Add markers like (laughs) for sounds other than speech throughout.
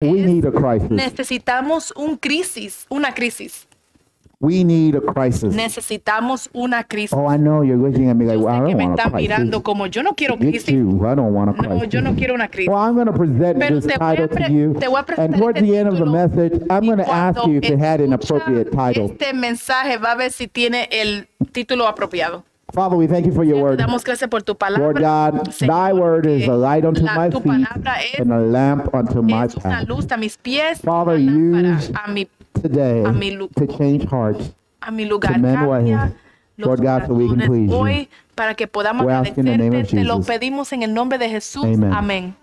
We need a crisis. necesitamos un crisis, una crisis. We need a crisis. Necesitamos una crisis. Oh, I know you're looking at me like, well, I que don't me want a están crisis. mirando como yo no quiero crisis. too. I don't want a No, crisis. yo no quiero una crisis. Well, I'm going to present Pero this title to you. te voy a presentar And towards este the end of the message, I'm going to ask you if it had an appropriate title. Este mensaje va a ver si tiene el título apropiado. Father, we thank you for your word. damos gracias por tu palabra. Lord God, Señor, thy word is a light unto la- my feet and a lamp unto my path. luz a mis pies, Father, use mi, Today, a mi lu- to change hearts. a mi lugar. to ways. Cambia los Lord God, so we can please you. para que podamos We ask in the name of agradecerte. Te lo Jesus. pedimos en el nombre de Jesús. Amen. Amén.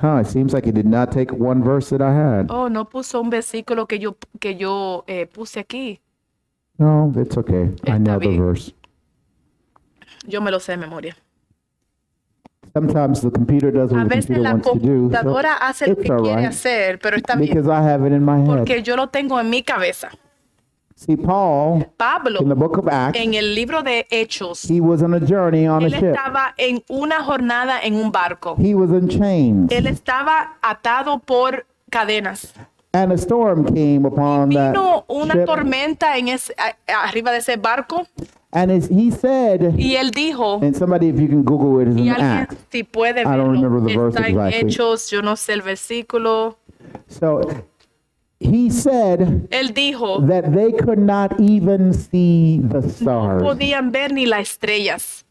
Huh, it seems like you did not take one verse that I had. Oh, no puso un versículo que yo, que yo eh, puse aquí. No, it's okay. I know the bien. verse. Yo me lo sé de memoria. Sometimes the computer does A what the veces computer la wants to do. so computadora hace lo it's que all quiere right. hacer, pero está bien. Because I have it in my head. Porque yo lo tengo en mi cabeza. See, Paul, Pablo, in the book of Acts, en el libro de Hechos, he was on a journey on a él ship. estaba en una jornada en un barco. He was in chains. Él estaba atado por cadenas. And a storm came upon that Vino una ship. tormenta en ese, arriba de ese barco And as he said, y él dijo, and somebody, if you can Google it, is y alguien Acts. si puede I don't verlo, remember the verse exactly. Hechos, yo no sé el versículo. So he said Él dijo, that they could not even see the no stars. podían ver ni las estrellas.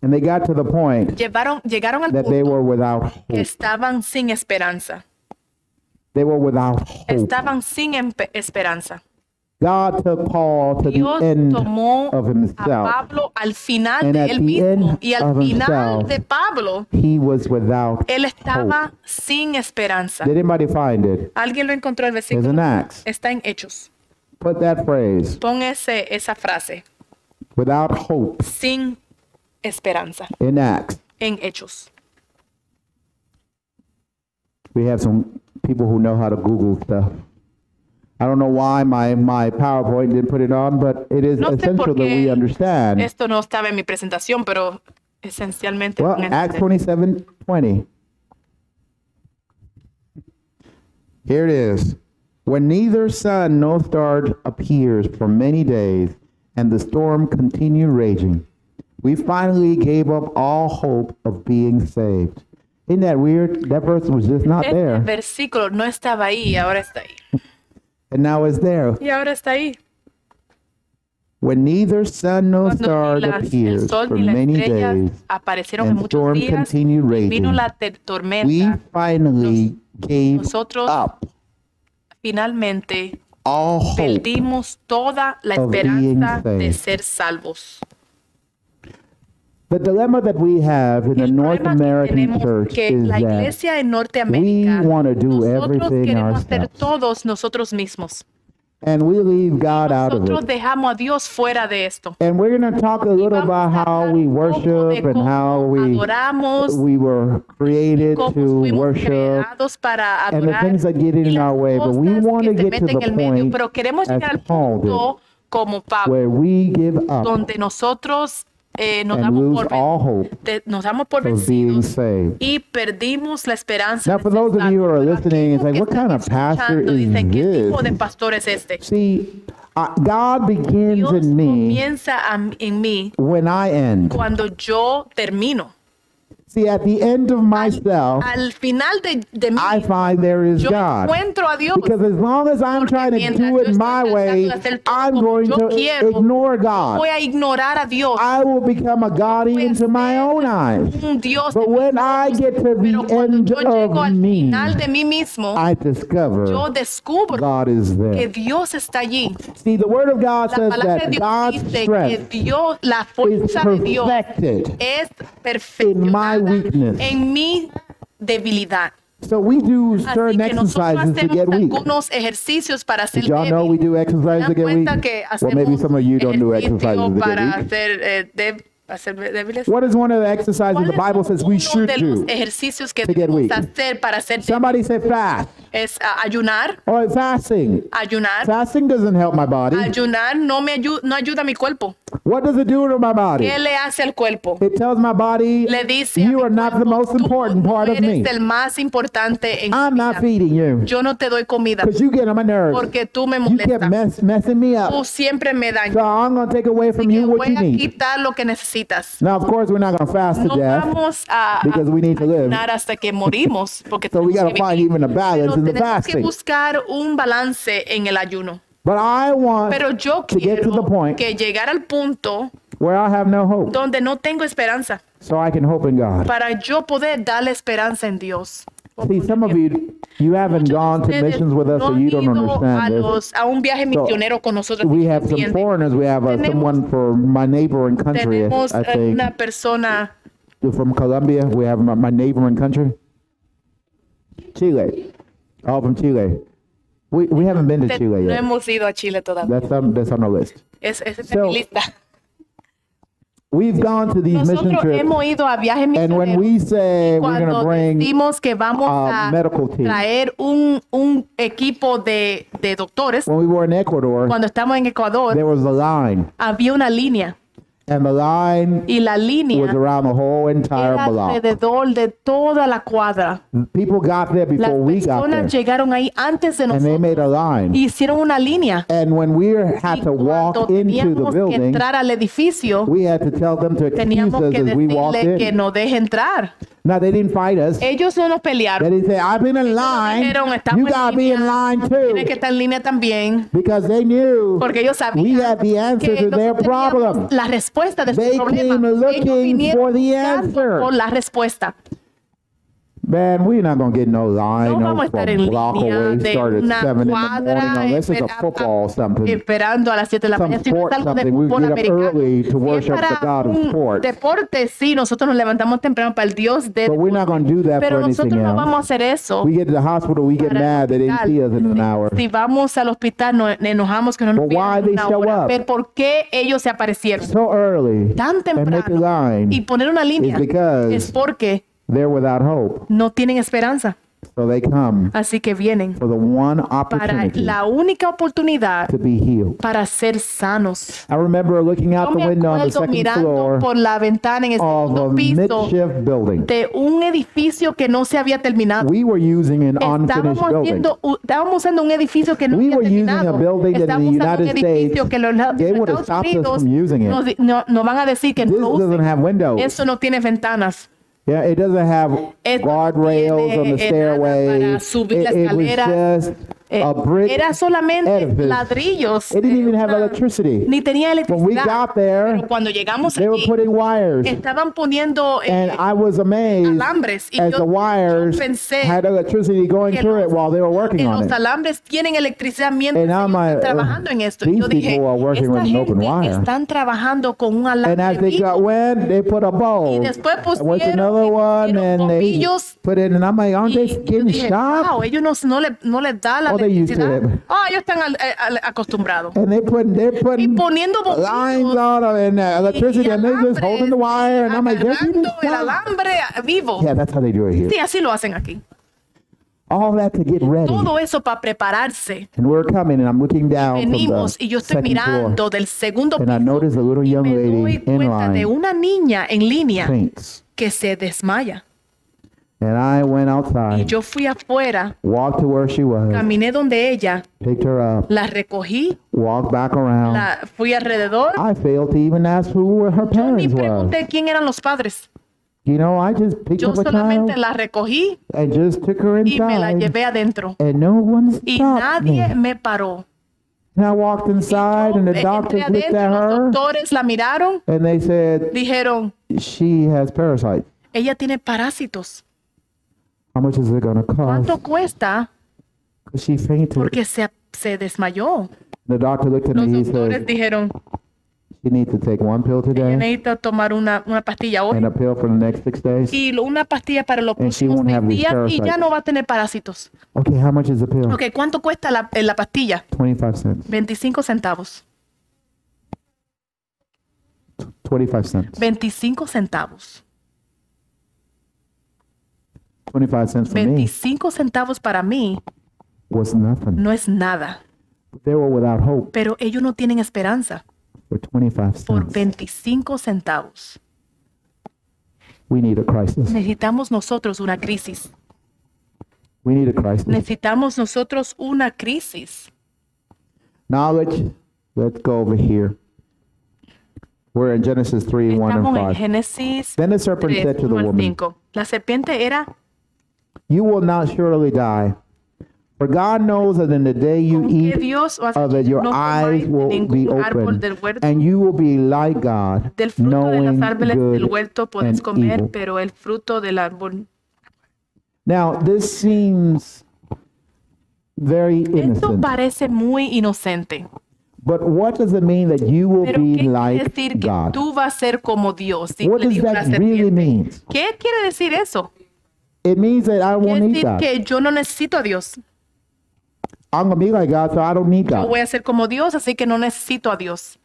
And they got to the point llegaron al that they punto were without hope. estaban sin esperanza. They were without hope. Estaban sin esperanza. God took Paul to Dios the end tomó of a himself. Pablo al final And de él mismo y al final himself, de Pablo He was without él hope. estaba sin esperanza. Did anybody find it? ¿Alguien lo encontró el versículo? Está en Hechos. Put that phrase, Pon ese, esa frase, without hope, sin esperanza, in Acts. en Hechos. We have some people who know how to Google stuff. I don't know why my, my PowerPoint didn't put it on, but it is No essential that we understand. Esto no estaba en mi presentación, pero esencialmente Well, Acts 27 20. Here it is. When neither sun nor star appears for many days, and the storm continued raging, we finally gave up all hope of being saved. Isn't that weird? That verse was just not este there, versículo no estaba ahí ahora está ahí. and now it's there. Y ahora está ahí. When neither sun nor star el sol for ni las many days, aparecieron en and muchos storm días, continued y vino raging, la te- we tormenta. finally gave Nosotros up finalmente all hope perdimos toda la of being esperanza de ser salvos. The dilemma that we have in the North American church is la that en Norteamérica, we wanna do everything ourselves. todos nosotros mismos. and we leave God out of Nosotros it. dejamos a Dios fuera de esto. And we're going to talk a little about how we un poco de worship and how we we were created to worship and the things that get in our way. But we want to get to the el medio, point pero queremos llegar al Paul did, punto como Pablo, where we give up donde nosotros eh, nos damos por all hope de- nos damos por vencidos y perdimos la esperanza. Now, for those of you who are listening, it's like, what kind of pastor is dicen, ¿qué this? tipo de pastor es este? See, uh, God begins Dios in me comienza a- en mí when I end. cuando yo termino. See, at the end of myself, Al final de, de mí, I find there is yo God. encuentro a Dios. Because as long as I'm trying to mientras do yo it estoy my tratando way, de hacer todo I'm como going yo to quiero, ignore voy God. a ignorar a Dios. I will become a Goddie into my own eyes. un Dios. But de when mis I ojos. get to Pero the cuando end yo llego of al me, final de mí mismo, I yo discover descubro God is que there. Dios está allí. See, the Word of God La says palabra de that Dios God's dice que strength Dios, la is fuerza de Dios perfected. es In my weakness. en mi debilidad. So we do Así certain que nosotros exercises to hacemos get weak. algunos ejercicios para ser Did y'all know we do exercises to get weak? que Well, maybe some of you don't do ejercicio exercises to para get weak. hacer eh, de- Débiles. What is one of the exercises the ¿Cuáles Bible says we should do? ejercicios que to get weak? hacer para ser? Somebody say fast Es ah, ayunar, or fasting. ayunar. Fasting doesn't help my body. Ayunar no me ayuda, no ayuda a mi cuerpo. What does it do to my body? ¿Qué le hace al cuerpo? It tells my body Le dice you are not the most "Tú important part of me. el más importante en I'm not feeding you Yo no te doy comida because you get on my nerves. porque tú me You kept molestas. mess, messing me Tú up. siempre me So dañas. I'm going to take away from you what voy you a need. quitar lo que necesitas. Now, of course, we're not going to fast to No death vamos a, because we need to live. hasta que morimos porque (laughs) So we got to find even a balance in the tenemos que fasting. buscar un balance en el ayuno. But I want Pero yo to get to the quiero point que llegar al punto where I have no hope donde no tengo esperanza so I can hope in God. para yo poder darle esperanza en Dios. See, some of you, you haven't gone to missions with us, no so you don't understand this. a un viaje misionero con nosotros. We have some foreigners. We have uh, someone from my neighboring country, I Tenemos I eh, think, una persona from Colombia. We have my, my neighboring country, Chile. All from Chile. We, we haven't been to Chile no yet. hemos ido a Chile todavía. That's on, that's on the list. Es, es So, mi lista. We've gone to these mission Nosotros trips, hemos ido a viajes and when misioneros. we say we're going to Cuando bring decimos que vamos a medical team. traer un, un equipo de, de doctores, when we were in Ecuador, cuando estamos en Ecuador, there was a line, había una línea and the line y la was línea around the whole entire era block. alrededor de toda la cuadra. People got there Las before we got there, personas llegaron ahí antes de and they nosotros made a line. y hicieron una línea. And when we had Y to walk cuando into the teníamos que building, entrar al edificio, we had to tell them to excuse teníamos us que as we walked decirle que in. nos deje entrar. Now they didn't fight us. Ellos no nos They pelearon. didn't say, "I've been in line. dijeron, "Estamos You en gotta be in línea. line Tiene que too," estar en línea también. because they knew Porque ellos we sabían had the answer que to their nosotros teníamos problem. la respuesta de su They problema. Ellos vinieron for the answer. por la respuesta. Man, we're not gonna get no line No vamos a estar en block línea away, de una cuadra esperando a las 7 de la mañana. Si es algo de fútbol americano. Si es worship the para God of un sports. deporte, sí, nosotros nos levantamos temprano para el Dios de But we're not gonna do that Pero nosotros no vamos a hacer eso. We get to the hospital, we get para el mad they didn't hospital. see us in an hour. Si vamos al hospital, nos enojamos que no nos they una show hora. up? Pero ¿por qué ellos se aparecieron tan temprano y poner una línea? Es porque they're without hope. no tienen esperanza. So they come Así que vienen for the one para opportunity la única oportunidad to be healed. para ser sanos. I remember looking out Yo the window on the second mirando floor por la ventana en el of segundo piso de un edificio que no se había terminado. We were using an Estábamos, haciendo, estábamos usando un edificio que no We había terminado. a building that in the Estábamos usando un United edificio States, que los, Estados Unidos nos, no- nos van a decir que no. Eso no tiene ventanas. Yeah, it doesn't have guardrails on the stairway. para subir It, la it was just Eh, a brick Era solamente edifice. ladrillos. It didn't eh, even have electricity. Ni tenía When we electricidad. got there, Pero cuando llegamos they were aquí, putting wires. estaban poniendo eh, And I was amazed alambres. Y as yo- the wires yo pensé had electricity going que through it los- while they were working que on los it. alambres tienen electricidad mientras And están uh, trabajando en esto. These yo dije, people are working esta with an open gente wire. están trabajando con un And alambre as they vivo. got they put a Y después pusieron, another y one? And they put it, and I'm like, aren't they getting dije, wow, ellos no, no, le, no les da la they used to it. Ah, ellos están al- al- acostumbrados. And they put, they're Y putting poniendo lines them and uh, electricity, y and they're just holding the wire. And I'm like, they're el alambre vivo. Yeah, that's how they do it here. Sí, así lo hacen aquí. All that to get ready. Todo eso para prepararse. And we're coming, and I'm looking down from the Venimos y yo estoy floor, mirando del segundo and I piso notice a little y young me doy lady in cuenta de line una niña en línea faints. que se desmaya. And I went Y outside, yo fui afuera, walked to where she was, caminé donde ella, picked her up, la recogí, walked back around. la fui alrededor. I failed to even ask who were her Yo ni parents were. pregunté quién eran los padres. You know, I just picked Yo up a solamente child la recogí and just took her y me la inside, llevé adentro. and no one Y nadie me. me paró. And I walked inside, and the entré looked at adentro, los her, doctores la miraron, and they said dijeron, she has parasites. ella tiene parásitos. How much is it going to ¿Cuánto cost? cuesta? she fainted. Porque se, se desmayó. The doctor looked at Los me. He doctores said dijeron, she needs to take one pill ella today necesita tomar una, una pastilla hoy and a pill for the next six days. y lo- una pastilla para los And she próximos won't seis have these días y ya parasites. no va a tener parásitos. Okay, how much is the pill? Ok, ¿cuánto cuesta la, eh, la pastilla? 25 cents. 25 centavos. 25 cents. 25 centavos. 25 cents for me 25 centavos para mí was nothing. no es nada, They were without hope pero ellos no tienen esperanza for 25 por cents. 25 centavos. We need a crisis. Necesitamos nosotros una crisis. We need a crisis. Necesitamos nosotros una crisis. Knowledge, let's go over here. We're in Genesis 3 1 and Estamos en 5. Génesis Then the serpent 3, said to the 1 al woman, 5. La serpiente era You will not surely die. For God knows that in the day you que eat of it, your eyes will be opened, and you will be like God, Del fruto de knowing las árboles del good huerto comer, evil. pero el fruto del árbol. Now, this seems very Esto innocent, parece muy inocente. but what does it mean that you will Pero be ¿qué quiere like decir que God? tú vas a ser como Dios? What does that really mean? ¿Qué quiere decir eso? It means that I Quiere won't need decir que yo no necesito a Dios. I'm be like God, so I don't need Yo God. voy a ser como Dios, así que no necesito a Dios.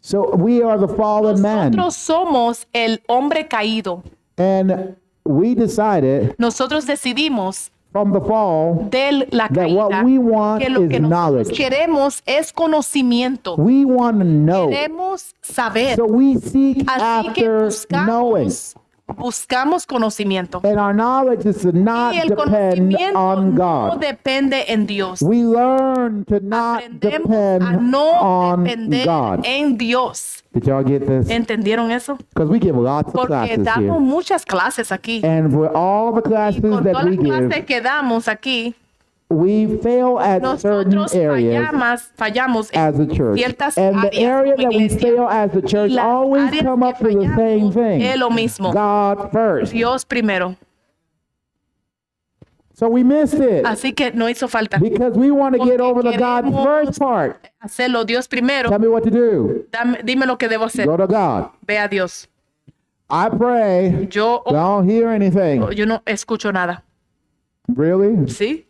So we are the fallen man. Nosotros somos el hombre caído. And we decided Nosotros decidimos from the fall de la that what caída we want que lo is nosotros knowledge. queremos es conocimiento. We want to know. Queremos saber. So we seek Así que after knowing. buscamos, buscamos conocimiento. And our knowledge not Y el depend no depende en Dios. We learn to not Aprendemos depend a no on depender God. en Dios. Did y'all get this? ¿Entendieron eso? Because we give lots of Porque classes damos here. muchas clases aquí. And for all the Y classes con that todas we las clases give, que damos aquí, we fail at certain nosotros areas fallamos, fallamos as a church. And the area that we fail as a church always come up to the same thing. God first. Dios primero. So we missed it. Así que no hizo falta Because we want to get over the God first part. hacerlo. Dios primero. Tell me what to do. Dame- dime lo que debo hacer. Go to God. Ve a Dios. I pray. Yo, I don't hear anything. yo no escucho nada. Really? ¿Sí?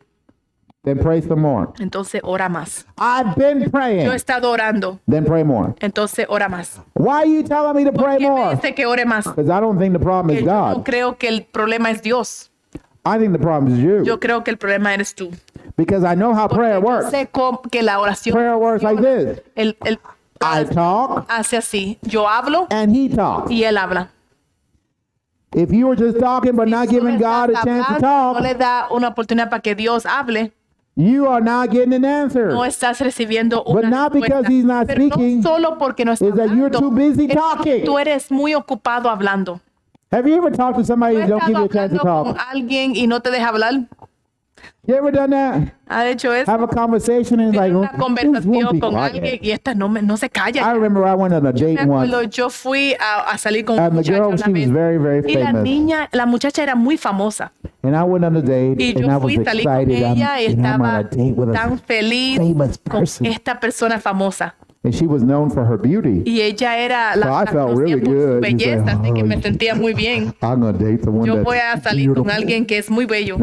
Then pray some more. Entonces ora más. I've been Yo he praying. estado orando. Then pray more. Entonces ora más. Why are you telling me to pray ¿Qué me more? dice que ore más? Because I don't think the problem is yo no God. creo que el problema es Dios. I think the problem is you. Yo creo que el problema eres tú. Because I know how prayer Yo works. sé que la oración Prayer works like this. el, el- I talk hace así. Yo hablo and he talks. y él habla. If you were just talking but not Tú giving God a chance to hablando, No talk, le da una oportunidad para que Dios hable. You are not getting an answer. No estás recibiendo una But not because he's not Pero speaking, no solo porque no está Is that you're too busy talking. Tú eres muy ocupado hablando. Have you ever talked to somebody ¿Tú who don't give you a chance to hablando con talk? alguien y no te deja hablar? You ever done that? ¿Ha hecho eso? Have a conversation and like, una "Oh, this won't conversación con quiet." alguien y esta no, me, no se I calla. remember I went on a date once, yo fui a, a salir con un and the muchacho girl, she was very, very Y la famous. niña, la muchacha era muy famosa. And I went on a date, Y I yo was fui a salir con excited. Ella y I'm estaba tan feliz famous con esta persona famosa. And she was known for her beauty. Y ella era So la, I la really por su belleza, like, así que "Oh, me sentía muy bien. (laughs) I'm date Yo voy a salir con alguien que es muy bello.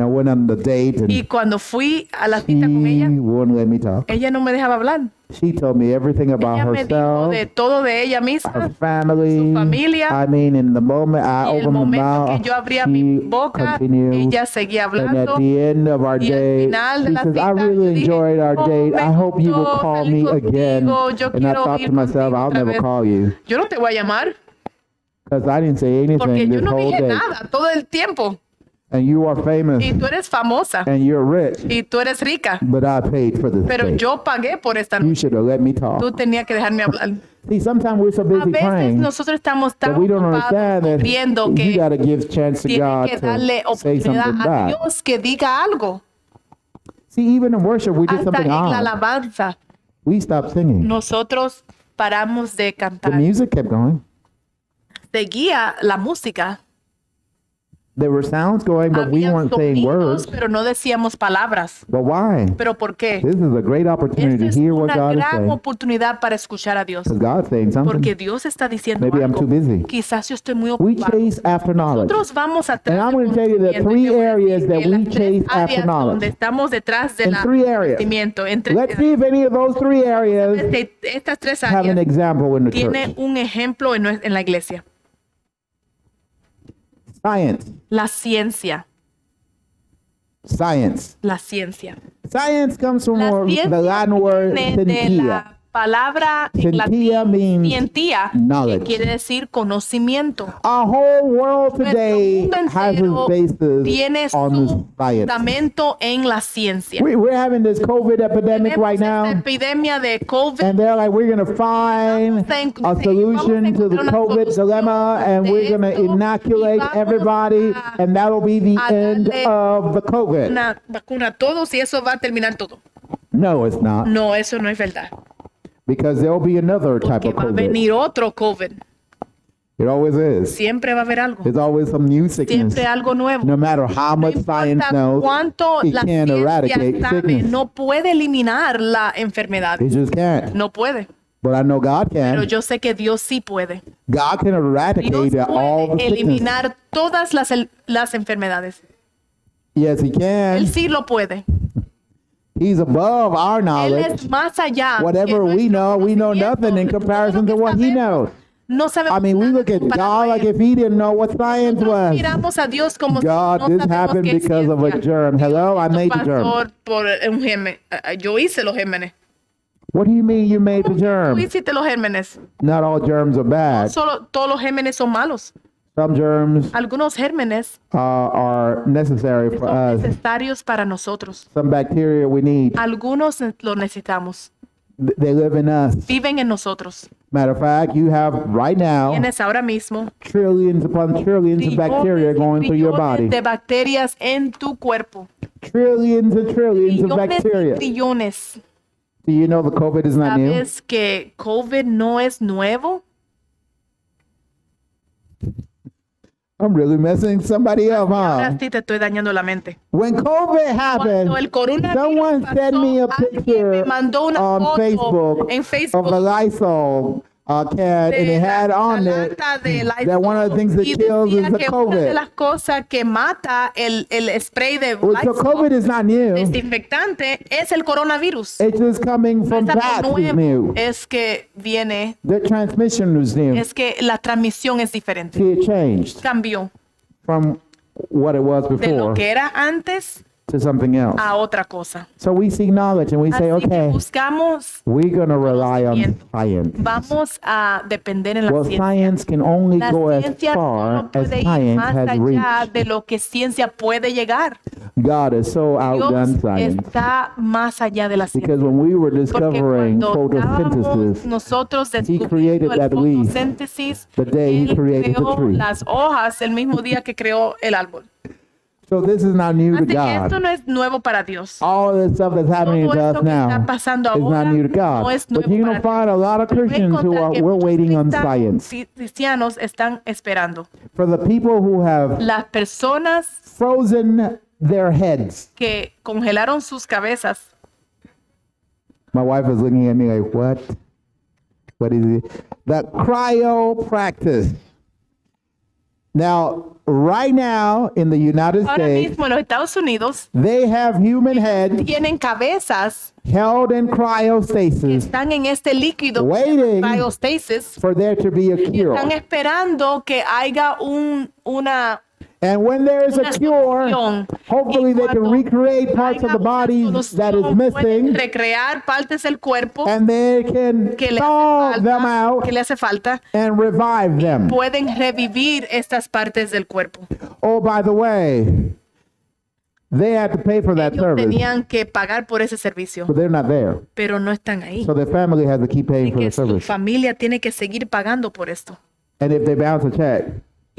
The date, Y and cuando fui a la she cita con ella, wouldn't let me talk. ella no me dejaba hablar. She told me everything about Ella herself, de todo de ella her family. su familia. I mean, in the moment I Y el opened my momento que mouth, yo abría mi boca, continued. ella seguía And at the end of our Y al date, final de she la says, I really yo dije, enjoyed our "Oh, date. I hope you will call me again. Yo And I thought to myself, I'll never vez." call you. Yo no te voy a llamar Because I didn't say porque anything yo this no whole dije day. nada todo el tiempo. And you are famous Y tú eres famosa and you're rich, y tú eres rica. but I paid for this Pero yo pagué por esta You noche. should have let me talk. Tú tenías que dejarme hablar. See, sometimes we're so A busy veces praying nosotros estamos tan that we don't ocupados understand that viendo you que got to give chance to tiene God que darle oportunidad something a. Dios que diga algo. See, even in worship, we did Hasta something en la odd. alabanza We stopped singing. nosotros paramos de The cantar. music kept going. Seguía la música. There were sounds going, but we weren't saying words. pero no decíamos palabras. But why? ¿Pero por qué? This is a great opportunity Esta to es hear what una God is gran saying. oportunidad para escuchar a Dios. God's saying Porque. Dios está diciendo Maybe I'm algo. too busy. Quizás yo estoy muy We ocupado. chase after knowledge. Nosotros vamos atrás And I'm del gonna tell you the three areas that we chase after knowledge. Donde estamos detrás del In three areas. Entre Let's see if any of those three areas de have an example in the tiene church. un ejemplo en la iglesia. Science. La ciencia. Science. La ciencia. Science comes from La the Latin word de palabra en latín, que quiere decir conocimiento. Our whole world today mundo has entero its basis tiene su fundamento en la ciencia. We, having this COVID epidemic Tenemos right now, epidemia de COVID. and they're like, we're going to find a solution to the COVID dilemma, and we're going to inoculate everybody, and that'll be the end of the COVID. vacuna todos y eso va a terminar todo. No, it's not, No, eso no es verdad. Because there'll be another type Porque of va a COVID. venir otro COVID. It always is. Siempre va a haber algo. There's always some new sickness. Siempre algo nuevo. No matter how No much science knows, cuánto it la can't eradicate sabe, sickness. no puede eliminar la enfermedad. It just can't. No puede. But I know God Pero can. yo sé que Dios sí puede. God can Dios eradicate all puede sickness. eliminar todas las, enfermedades. Yes, He Él can. sí lo puede. He's above our knowledge. más allá. Whatever we know, we know nothing in comparison to what He knows. No sabemos I mean, we look at God like if He didn't know what science was. miramos a Dios como si God, no this happened because of a germ. Hello, I made the germ. Por un germen. Ah, Yo hice los gérmenes. What do you mean you made the Tú germ? hiciste los gérmenes. Not all germs are bad. solo todos los gérmenes son malos. Some germs Algunos gérmenes uh, are necessary for son us. necesarios para nosotros. Some bacteria we need. Algunos lo necesitamos. Th- They live in us. Viven en nosotros. Matter of fact, you have right now Tienes ahora mismo trillions upon trillions of bacteria going through your body. de bacterias en tu cuerpo. Trillions and trillions of y bacteria. trillones. Do you know the COVID is not new? ¿Sabes que COVID no es nuevo? I'm really messing somebody up, Ahora huh? sí te estoy dañando la mente. When COVID happened, Cuando el coronavirus someone sent me a alguien picture me mandó una on foto Facebook en of the Facebook Lysol uh, and it had on it that one of the things that kills is the que una de COVID. las cosas que mata el, el spray de Well, so Lysol, COVID is not new. desinfectante es el coronavirus. It's just coming No from is nuevo, new. es que viene, The transmission new. es que la transmisión es diferente. See, it changed Cambió from what it was de lo before que era antes to something else. a otra cosa. So we seek knowledge and we say, Así que okay, buscamos, we're going to rely on conocimiento. science. vamos a depender en la Well, ciencia. science can only La go as ciencia far no as puede ir science más has allá reached. de lo que ciencia puede llegar. God has so outdone Dios science. está más allá de la ciencia. Because when we were Porque discovering cuando estábamos photosynthesis, nosotros created descubriendo el that leaf fotosíntesis, the day he él created the creó tree. las hojas el mismo día que creó el árbol. So this is not new to que esto God. no es nuevo para Dios. All this stuff that's happening to us now is not new to God. no es But you're going to find a lot of Christians who are we're waiting on science. cristianos están esperando. For the people who have Las personas frozen their heads. que congelaron sus cabezas My wife is looking at me like, what? What is it? The cryo practice. Now, right now in the United ahora States, mismo en los Estados Unidos they have human heads tienen cabezas held in que cryostasis están en este líquido Waiting. cryostasis for there to be a y cure. están esperando que haya un una And when there is a cure, hopefully they can recreate parts of the body that is missing recrear partes del cuerpo and they can que le, them out que le hace falta and revive them. pueden revivir estas partes del cuerpo. Oh, by the way, they had to pay for that Ellos service, tenían que pagar por ese servicio, but they're not there. pero no están ahí. So their family has to keep paying Así for the su service. familia tiene que seguir pagando por esto. And if they bounce a check,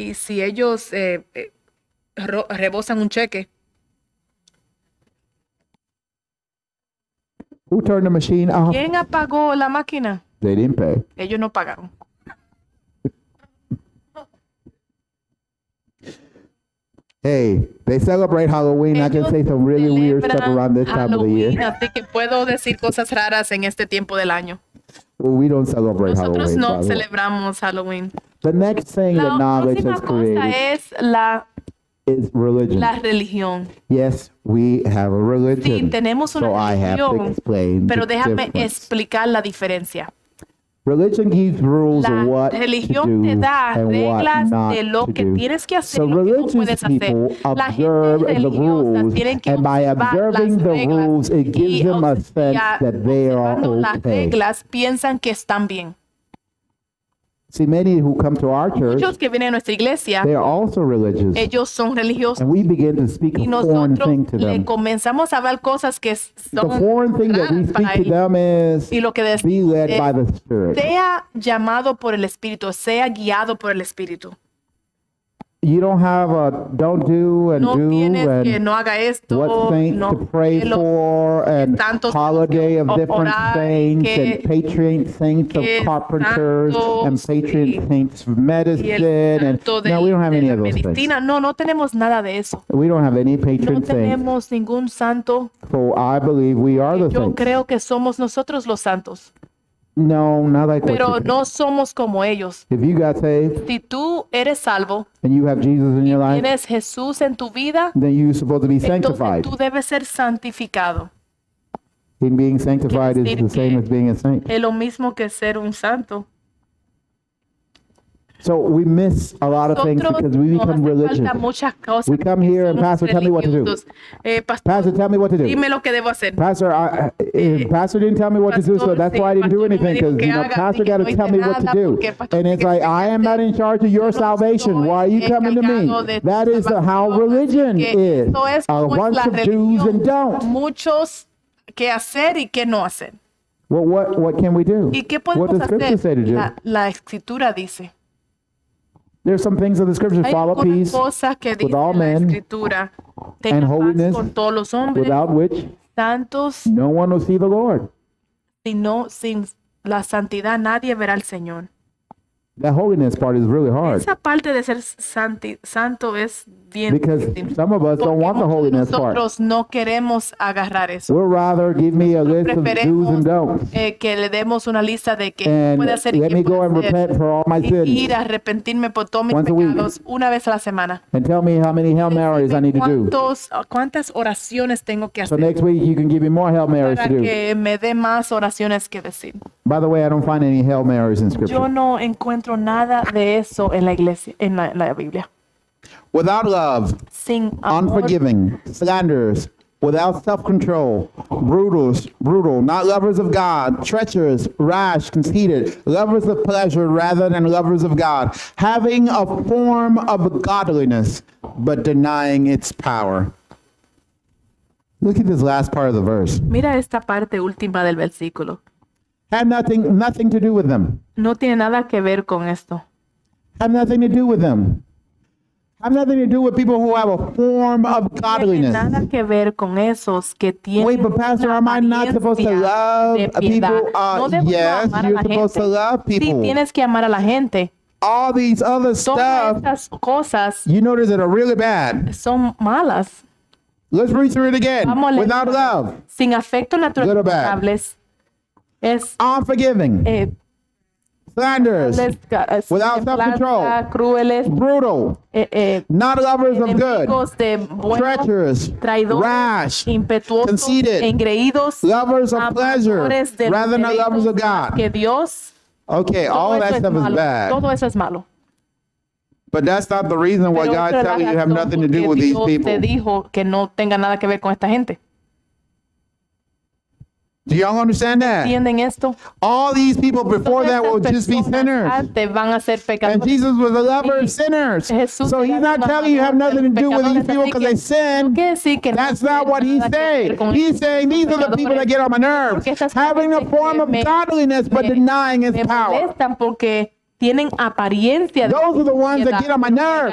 Y si ellos eh, eh, rebosan un cheque, who turned the machine off? ¿quién apagó la máquina? They didn't pay. Ellos no pagaron. Hey, they celebrate Halloween. I can Ellos say some really weird stuff around this time of the Halloween, year. así que puedo decir cosas raras en este tiempo del año. We don't celebrate Nosotros Halloween. no celebramos Halloween. The next thing that La knowledge próxima has created es la, is religion. la religión. Yes, we have a Sí, religion. tenemos una so I have to religión, explain pero the déjame difference. explicar la diferencia. Religion gives rules La of what to religión te do da and what reglas not de lo to que do. tienes que hacer So y lo que no religious puedes hacer. people La gente observe the religiosa rules, tienen que and by observar observing las the reglas rules, it gives y them a obs- sense ya that they are observando las okay. reglas piensan que están bien. See, many who come to our church, Muchos que vienen a nuestra iglesia, they are also religious, ellos son religiosos and we begin to speak y a foreign nosotros thing to le them. comenzamos a hablar cosas que The son foreign thing that we raras para speak to ellos. them is Y lo que be decimos led es, by the Spirit. sea llamado por el Espíritu, sea guiado por el Espíritu. You don't have a don't do and No do tienes que and no haga esto, what saint no to pray que lo- for and holiday of different saints que- and patron saints of carpenters and santos patron y- saints of medicine and santo no we don't have any of those things. medicina. No, no tenemos nada de eso. We don't have any No patron saints. tenemos ningún santo. So I believe we are the Yo saints. creo que somos nosotros los santos, No, not like pero no somos como ellos. If you got saved Si tú eres salvo, and you have Jesus in your life, tienes Jesús en tu vida, then you're supposed to be entonces sanctified. tú debes ser santificado. And being sanctified is the same as being a saint. Es lo mismo que ser un santo. So we miss a lot of things because we become religious. falta muchas cosas. We come here and Pastor, tell me what to do. Eh, pastor, Pastor, tell me what to do. dime lo que debo hacer. Pastor, I, if Pastor didn't tell me what to do, so Pastor, that's why I didn't do Pastor anything because you know Pastor got to tell me what to do, Pastor and it's like I am not in charge of your salvation. Why are you coming to me? That is how religion is. A bunch of do's and don'ts. Muchos que hacer y que no hacer. Well, what what can we do? ¿Y qué What does Scripture say to do? La, la escritura dice. There's some things of the Scriptures Hay follow peace, cosas que dice all la men escritura. Paz holiness, con todos los hombres without which santos, no one will see the Lord. sino sin la santidad nadie verá al Señor. That holiness part is really hard Esa parte de ser santi- santo es bien because difícil, some of us don't porque want the holiness part. nosotros no queremos agarrar eso. We'll rather give me a list of do's and don'ts eh, que le demos una lista de and puede hacer y let me go and repent for all my sins ir a arrepentirme por todos mis Once a week. pecados una vez a la semana. and tell me how many Hail Marys I need to do. ¿Cuántos, ¿Cuántas oraciones tengo que So hacer next week you can give me more Hail Marys para to do. que me dé más oraciones que decir? By the way, I don't find any Hail Marys in Yo Scripture. no encuentro nada de eso en la iglesia, en la, la Biblia. Without love, Sin amor, unforgiving, slanderers, without self-control, brutal, brutal, not lovers of God, treacherous, rash, conceited, lovers of pleasure rather than lovers of God, having a form of godliness, but denying its power. Look at this last part of the verse. mira esta parte última del versículo. Have nothing, nothing to do with them. No tiene nada que ver con esto. Have nothing to do with them. Have nothing to do with people who have a form of Tiene godliness. nada que ver con esos que tienen Wait, but Pastor, am I not supposed to love people? Uh, no yes, you're supposed to love Sí, people. tienes que amar a la gente. All these other stuff, cosas you notice that are really bad. son malas. Let's read through it again. Vamos. Without love, Sin afecto naturales es unforgiving, eh, eh, Without self-control. crueles, brutal, eh, eh, not lovers of good, de bueno, treacherous, traidores, rash, impetuosos, conceited, engreídos, lovers of pleasure rather than lovers of God. que Dios. Okay, all that stuff is malo. bad. Todo eso es malo. But that's not the reason why Pero la telling you you have nothing to do with these people. te dijo que no tenga nada que ver con esta gente. Do y'all understand that? ¿Entienden esto? All these people before that will just be sinners. antes van a ser And. Jesus was a lover of sinners. Jesús So he's not telling you you have nothing to do with these people because they sin. That's not what he's nada que ver saying. He's saying these are the people that get on my nerves, having a form of godliness but denying its power. Tienen apariencia de Those are the ones that get on my nerves.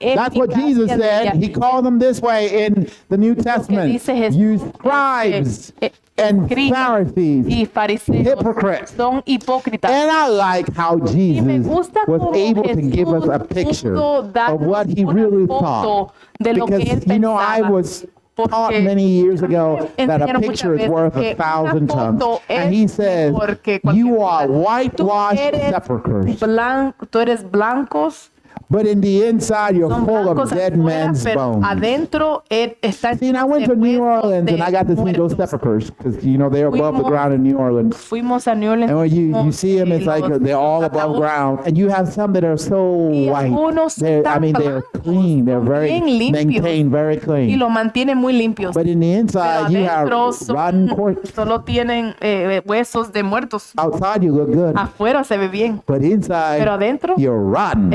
That's what Jesus said. He called them this way in the New Testament. You scribes and Pharisees. hypocrites. son hipócritas. And I like how Jesus was able to give us a picture of what he really thought. de lo que Because, you know, I was taught Porque many years ago that a enseñaron picture muchas is veces worth a que thousand una tongues. foto And es he says, mejor que cualquier you cosa. are Tú whitewashed eres sepulchres. blan- tú eres blancos, But in the inside, you're son full of dead pero bones. adentro está See, and I went to New Orleans and I got to see those sepulchres because, you know, they're above the ground in New Orleans. Fuimos a New Orleans. And when you, you see them, eh, it's like los they're all above ground. And you have some that are so Y white. They're, I mean, they're clean. They're very maintained, very Y clean. lo mantienen muy limpios. But in the inside, you have rotten corpses. (laughs) solo tienen eh, huesos de muertos. Outside, you look good. Afuera se ve bien, But inside, pero adentro you're rotten.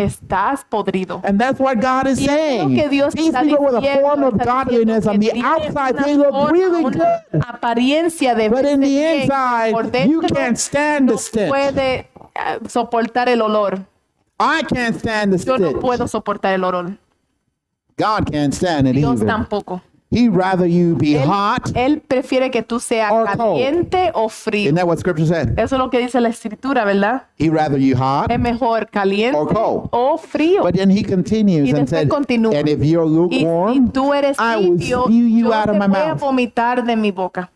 Estás podrido. And that's what God is saying. que Dios These está people with a diciendo, form of diciendo godliness on the outside, they look really good. apariencia de But in the bien, inside, you can't stand the no stench. puede eh, soportar el olor. I can't stand the Yo no stench. puedo soportar el olor. God can't stand it Dios either. tampoco. He'd rather you be Él, hot. él prefiere que tú seas Or cold. caliente o frío. Isn't that what Scripture said? Eso es lo que dice la escritura, ¿verdad? He'd rather you hot. Es mejor caliente Or cold. o frío. But then he continues Y and said, continúa. and if you're Y lukewarm, tú eres I will tibio, spew you yo out of te my voy a vomitar de mi boca.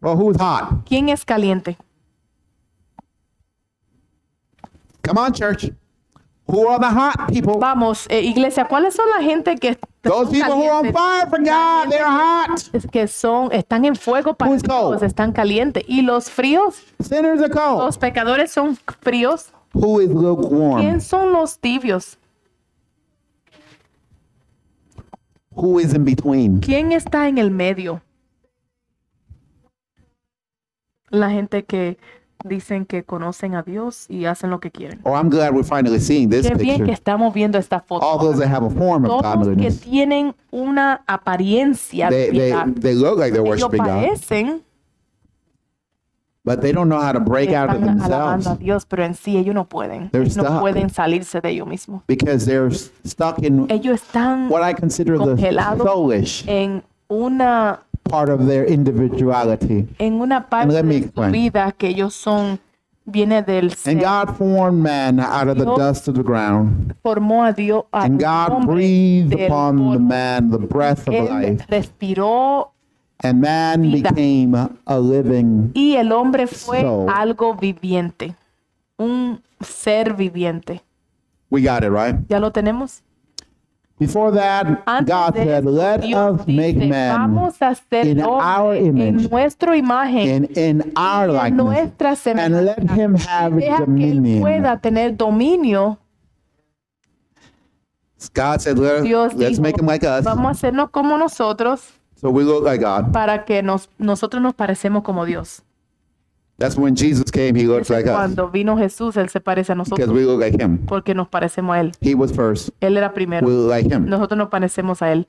well, who's hot? ¿Quién es caliente? Come on, church. Who are the hot people? Vamos, eh, iglesia, ¿cuáles son la gente que Those people who are on fire for God, they're hot. Es que son, están en fuego para Who's cold? Están calientes. Y los fríos, Sinners are cold. los pecadores son fríos. Who is ¿Quién lukewarm? son los tibios? Who is in between? ¿Quién está en el medio? La gente que dicen que conocen a Dios y hacen lo que quieren. Oh, I'm glad we're finally seeing this Qué bien que estamos viendo esta foto. All those that have a form of Todos que godliness, tienen una apariencia de they, they, piedad. they look like they're Ellos worshiping God, parecen but they don't know how to que break out of están alabando a themselves Dios, pero en sí ellos no pueden. They're no stuck. pueden salirse de ellos mismos. because they're stuck in Ellos están what I consider the Congelados. soulish en una part of their individuality. en una parte de su vida que ellos son viene del And ser. God formed man out of the Dios dust of the ground. formó a Dios a And God breathed upon the man the breath of Él life. respiró And man vida. became a living. y el hombre fue So- algo viviente, un ser viviente. We got it, right? ¿Ya lo tenemos? Before that, Antes God de said, Let Dios us make dice, man vamos a hacer in our en image, nuestra imagen in, in our en likeness, nuestra and let him have Deja que él pueda tener dominio. God said, Let, Dios Let's dijo, make him like us. vamos a hacernos como nosotros So we look like God. para que nos, nosotros nos parecemos como Dios. That's when Jesus came, he looked like us. Cuando vino Jesús, Él se parece a Because nosotros we look like him. porque nos parecemos a Él. He was first. Él era primero. We look like him. Nosotros nos parecemos a Él.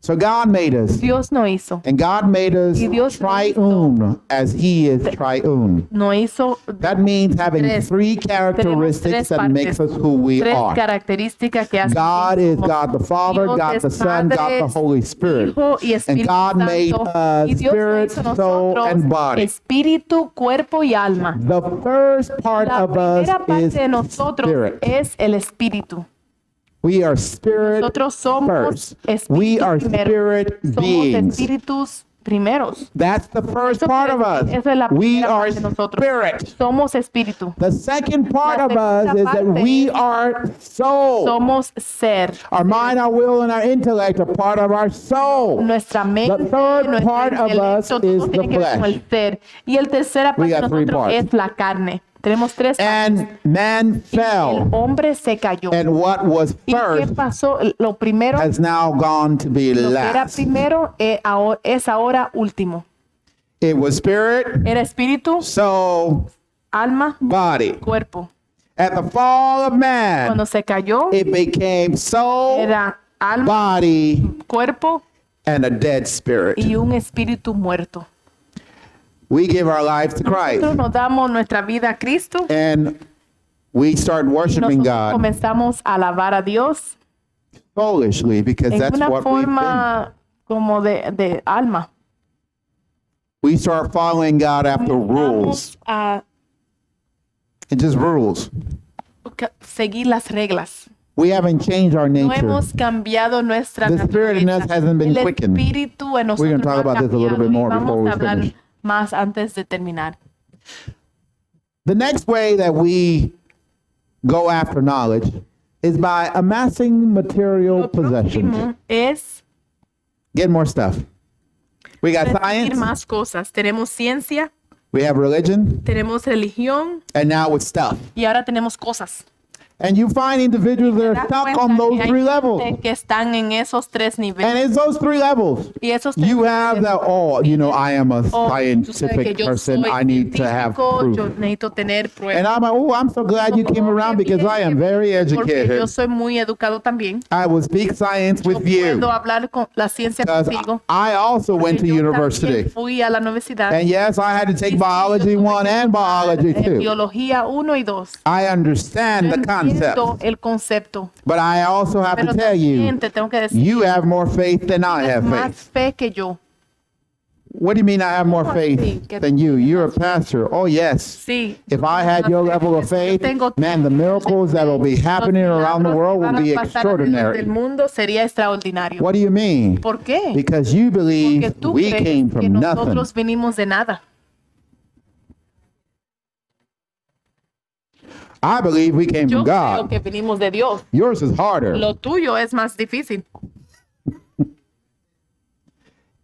So God made us. Dios no hizo. And God made us Y Dios lo triune as he is triune. No hizo That means having Tres. three characteristics that makes us who we are. que God is God the Father, Dios God the Son, God the Holy Spirit. And God made us spirit, soul, and body. espíritu, cuerpo y alma. The first part La of us is spirit. es el espíritu. We are spirit Nosotros somos first. We are spirit Somos beings. espíritus primeros. That's the first Eso part of us. es la We are de nosotros. spirit. Somos espíritu. The second part of us is that we are soul. Somos ser. Our mind, our will, and our intellect are part of our soul. Nuestra mente, third nuestro part of us is the flesh. el ser. Y el tercera parte de got three nosotros parts. es la carne. Tenemos tres. And man Y el fell, hombre se cayó. and what was ¿Y qué first pasó? Lo primero, has now gone to be lo que era last. primero eh, es ahora último. It was spirit, Era espíritu, soul, alma, body. cuerpo. At the fall of man, Cuando se cayó, it became soul, era alma, body, cuerpo and a dead spirit. y un espíritu muerto. We give our life to Christ. Nosotros nos damos nuestra vida a Cristo And we start worshiping nosotros God comenzamos a alabar a Dios foolishly because en that's una what forma como de, de alma. We start following God after rules a and just rules. seguir las reglas. We haven't changed our No nature. hemos cambiado nuestra The spirit in us hasn't been El quickened. We're gonna talk about this a little bit more before we Vamos a hablar finish. Más antes de terminar. The next way that we go after knowledge is by amassing material possessions. es Get more stuff. We got science, más cosas. Tenemos ciencia, we have religion, tenemos religión and now it's stuff. y ahora tenemos cosas. And you find individuals that are stuck on those three levels. que están en esos tres And it's those three levels. Y esos tres You have that, oh, you know, I am a Oh, tú sabes que scientific yo person. I need to have Yo proof. necesito tener pruebas. And I'm like, oh, I'm so glad you came around because I am very Porque yo educated. soy muy educado también. I will speak science Yo with you puedo hablar con la ciencia contigo. I also went to university. Fui a la universidad. And yes, I had to take biology one and biology eh, two. biología 1 y 2. I understand the concept, Entiendo el concepto. but I also have Pero to tell you, te tengo que decir, you have more faith than I have más faith. fe que yo. What do you mean I have more oh, faith than you? You're a pastor. Oh, yes. Sí. If I had your level of faith, man, the miracles that will be happening around the world will be extraordinary. mundo sería extraordinario. What do you mean? Because you believe we came from nothing. nosotros vinimos de nada. I believe we came Yo from creo God. que vinimos de Dios. Yours is harder. Lo tuyo es más difícil.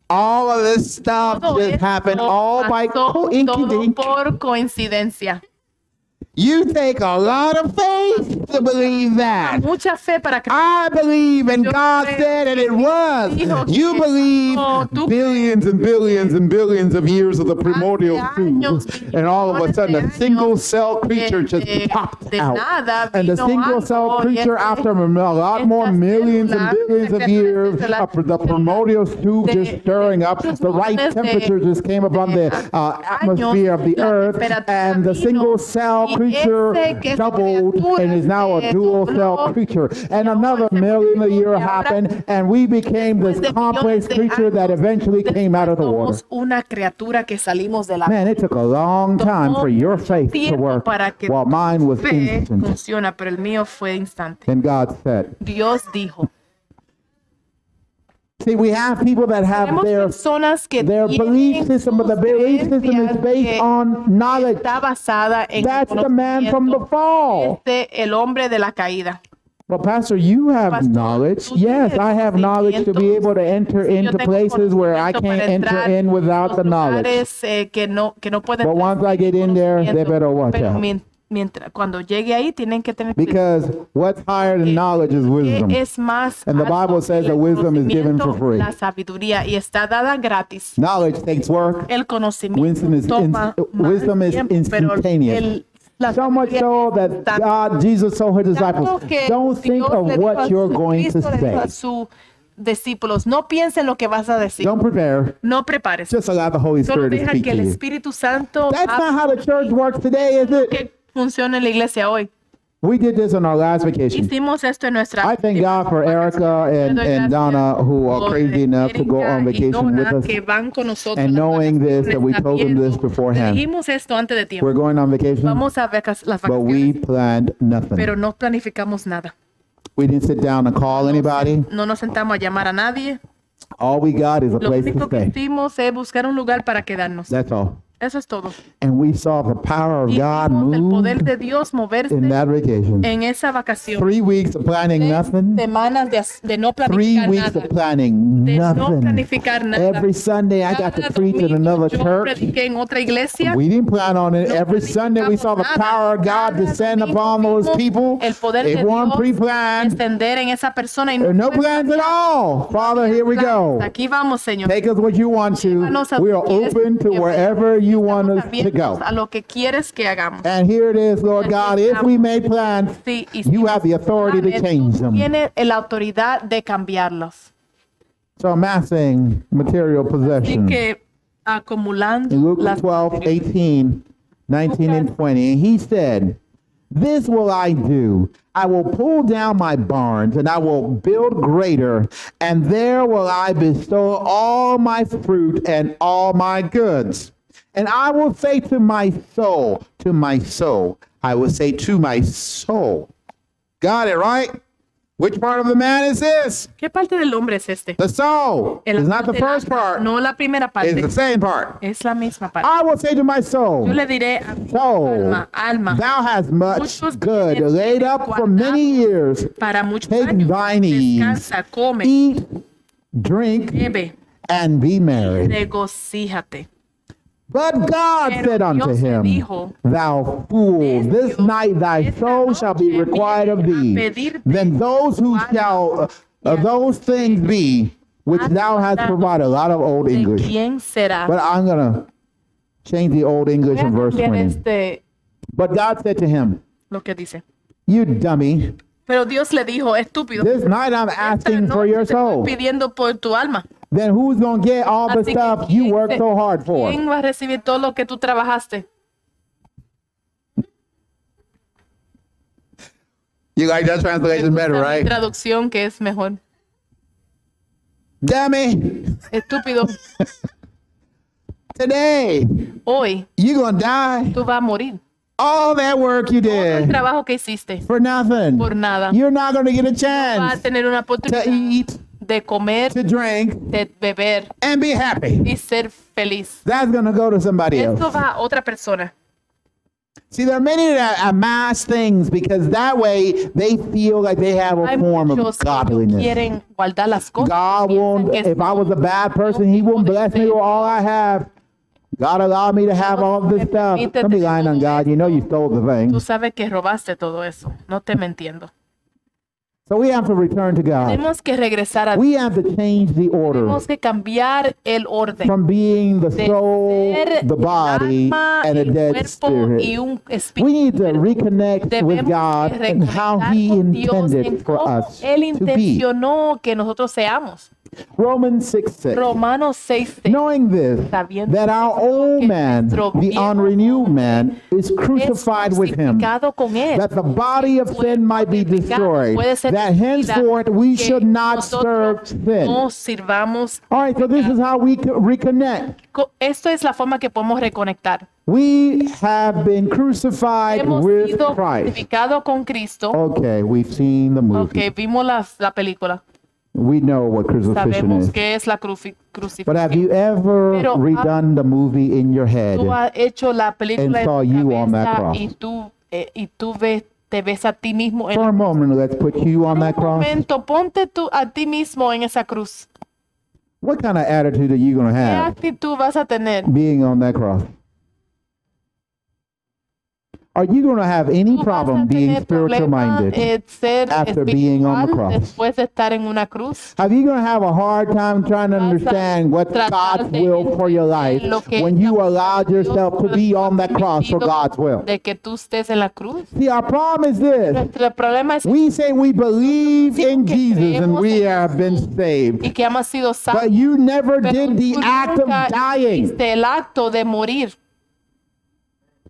All of this stuff Todo just esto happened all by pasó todo dink. por coincidencia. You take a lot of faith to believe that. Mucha fe para creer. I believe, and Yo God creo said, and it was. You believe no, billions and billions and billions of years of the primordial soup, and all of a sudden a single cell creature just popped out. And the single cell creature, after a lot more millions and billions of years, of the primordial soup just stirring up, the right temperature just came upon the uh, atmosphere of the earth, and the single cell creature ese que esa doubled and is now a dual cell creature. And another million a year multiplicó, y ahora, happened, and we became this complex ah, creature that eventually came out of the water. Somos una criatura que salimos de la Man, it took a long time for your faith to work, while mine was instant. funciona, pero el mío fue instante. And God said, Dios dijo. See, we have people that have Tenemos their personas que their belief tienen system, but the sus belief system is creencias based que on knowledge. está basada en el That's the man from the conocimiento. fall. Este, el hombre de la caída. Well, Pastor, you have Pastor, knowledge. tú Yes, tienes I have knowledge to be able to enter Yo into tengo places where I conocimiento can't para enter entrar in without the knowledge. lugares, eh, que no que no pueden But once I get in there, they better watch pero out. mien- mientras cuando llegue ahí tienen que tener Because what's higher than knowledge is wisdom. es más And the Bible says that wisdom is given for free. La sabiduría y está dada gratis. Knowledge takes work. El conocimiento Wisdom is toma wisdom is instantaneous. So much so that. God, Jesus told his disciples, don't think of what you're going to say. sus discípulos, no piensen lo que vas a decir. Don't prepare. No prepares. Just allow the Holy Solo Spirit to deja speak que el. Espíritu Santo That's not how the church works today, is it? Que funcione en la iglesia hoy. We did this on our last vacation. Hicimos esto en nuestra I thank God for Erica and, and Donna who are crazy enough to go on vacation with us. que van con nosotros And knowing this, that we told them this beforehand. Dijimos esto antes de tiempo. We're going on vacation, Vamos a las but we planned nothing. pero no planificamos nada. We didn't sit down and call anybody. No nos sentamos a llamar a nadie. All we got is a Lo place to único que stay. hicimos es buscar un lugar para quedarnos. That's all. Eso es todo. And we saw the power of Y God vimos el poder move de Dios moverse in that vacation. en esa vacación. Three weeks of planning nothing. Semanas de, de no Three planificar weeks nada. of planning De no nothing. planificar nada. Every Sunday I got to preach in another church. en otra iglesia. We didn't plan on it. No Every Sunday we saw the power of. God descend upon those people. El poder It de Dios pre-planned. descender en esa persona y no fue plans at all. Father, here we go. Aquí vamos, Señor. Take us what you want to. We are open to wherever you want us to go. a lo que quieres que hagamos. And here it is, Lord God. If we made plans, Sí, y you have the authority to change them. Tienes la autoridad de cambiarlos. So amassing material Así possessions. que acumulando In Luke las 12, 18, 19, and 20, he said, This will I do. I will pull down my barns and I will build greater, and there will I bestow all my fruit and all my goods. And I will say to my soul, to my soul, I will say to my soul. Got it, right? Which part of the man is this? ¿Qué parte del hombre es este? The soul. El It's not the first part. No la primera parte. It's the same part. Es la misma parte. I will say to my Yo soul, le diré a soul, alma, alma, thou hast much good laid up for many years. para muchos Take años. thine ease, Descansa, come, eat, drink, bebe, and be merry. regocíjate. But God said unto him, Thou fool, this night thy soul shall be required of thee. Then those who shall, uh, those things be, which thou hast provided. A lot of old English. But I'm going to change the old English in verse 20. But God said to him, lo que dice. You dummy, Pero Dios le dijo, estúpido. this night I'm asking for your soul. pidiendo por tu alma. Then who's going to get all the Así que, stuff you ¿quién worked so hard for? ¿Quién va a recibir todo lo que tú trabajaste? You like that translation better, right? traducción que es mejor. Dummy, Estúpido, (laughs) today hoy you're going to die. tú vas a morir. All that work you Todo el did trabajo que hiciste for nothing. por nada. You're not going to get a Vas a chance tener una to oportunidad eat, de comer, to drink, de beber and be happy. y ser feliz. That's to go to somebody Esto else. va a otra persona. See, there are many that amass things because that way they feel like they have a Hay form of muchos que no godliness. quieren guardar las cosas. God piensan won't, que if I was a bad person, He won't bless me with all I have. God allowed me to have all this stuff. Don't be lying on God. You know you stole the Tú thing. sabes que robaste todo eso. No te me entiendo. So we have to return to God. Tenemos que regresar a We have to change the order Tenemos que cambiar el orden. from being the de soul, the body, alma, and a dead spirit. y un We need to reconnect with Debemos God de and how He con Dios intended for us Él to be. intencionó que nosotros seamos. Romans 6 6. Romanos 6, Knowing this, that our old man, the unrenewed man, is crucified with him, crucificado that the body of sin might be destroyed, that henceforth we should not serve sin. All right, so this is how we reconnect. Esto es la forma que podemos reconectar. We have been crucified Hemos with sido Christ. crucificados con Cristo. Okay, we've seen the movie. Ok, vimos la, la película. We know what crucifixion Sabemos is. qué es la cruci- But have crucifixión. you ever Pero, redone the movie in your head? Tú has hecho la película And saw tu you on that cabeza cross. y tú, eh, y tú ves, te ves a ti mismo en For a moment, let's put you on that un cross. momento. Ponte tú a ti mismo en esa cruz. What kind of attitude are you going to ¿Qué have actitud vas a tener? being on that cross? Are you going to have any problem being spiritual minded? after being on the cross? después de estar en una cruz. Have you going to have a hard time trying to understand what God's will for your life when you allowed yourself to be on that cross for God's will? De que tú estés en la cruz. See, our problem is this. Nuestro problema es We say we believe in Jesus and we have been saved, y que hemos sido salvos. but you never did the act of dying. el acto de morir.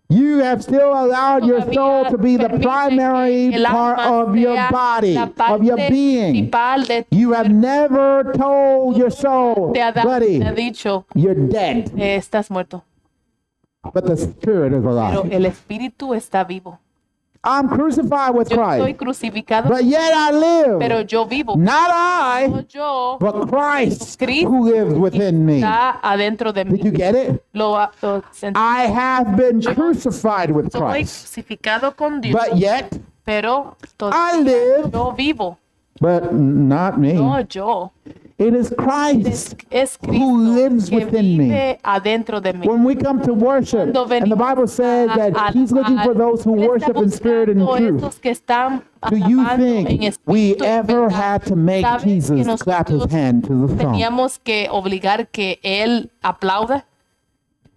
You have still allowed your soul to be the primary part of your body, of your being. principal de tu You have never told your soul, te ha, dado- buddy, te ha dicho, you're dead, estás muerto. but the spirit is Pero alive. el espíritu está vivo. I'm crucified with Yo estoy Christ, crucificado, but yet I pero live. yo vivo. Not No I, yo but Christ Cristo who lives within me. está adentro de Did you get it? Lo, ah, lo. I have been crucified with Soy Christ, crucificado con Dios, but yet pero I live, yo vivo. but not me. No yo. It is Christ es who lives que within me. adentro de mí. When we come to worship, and the Bible says a- that He's looking for those who worship in spirit and in truth. esos que están Do you think we ever had to make Jesus clap his hand to the song? Teníamos que obligar que él aplaude.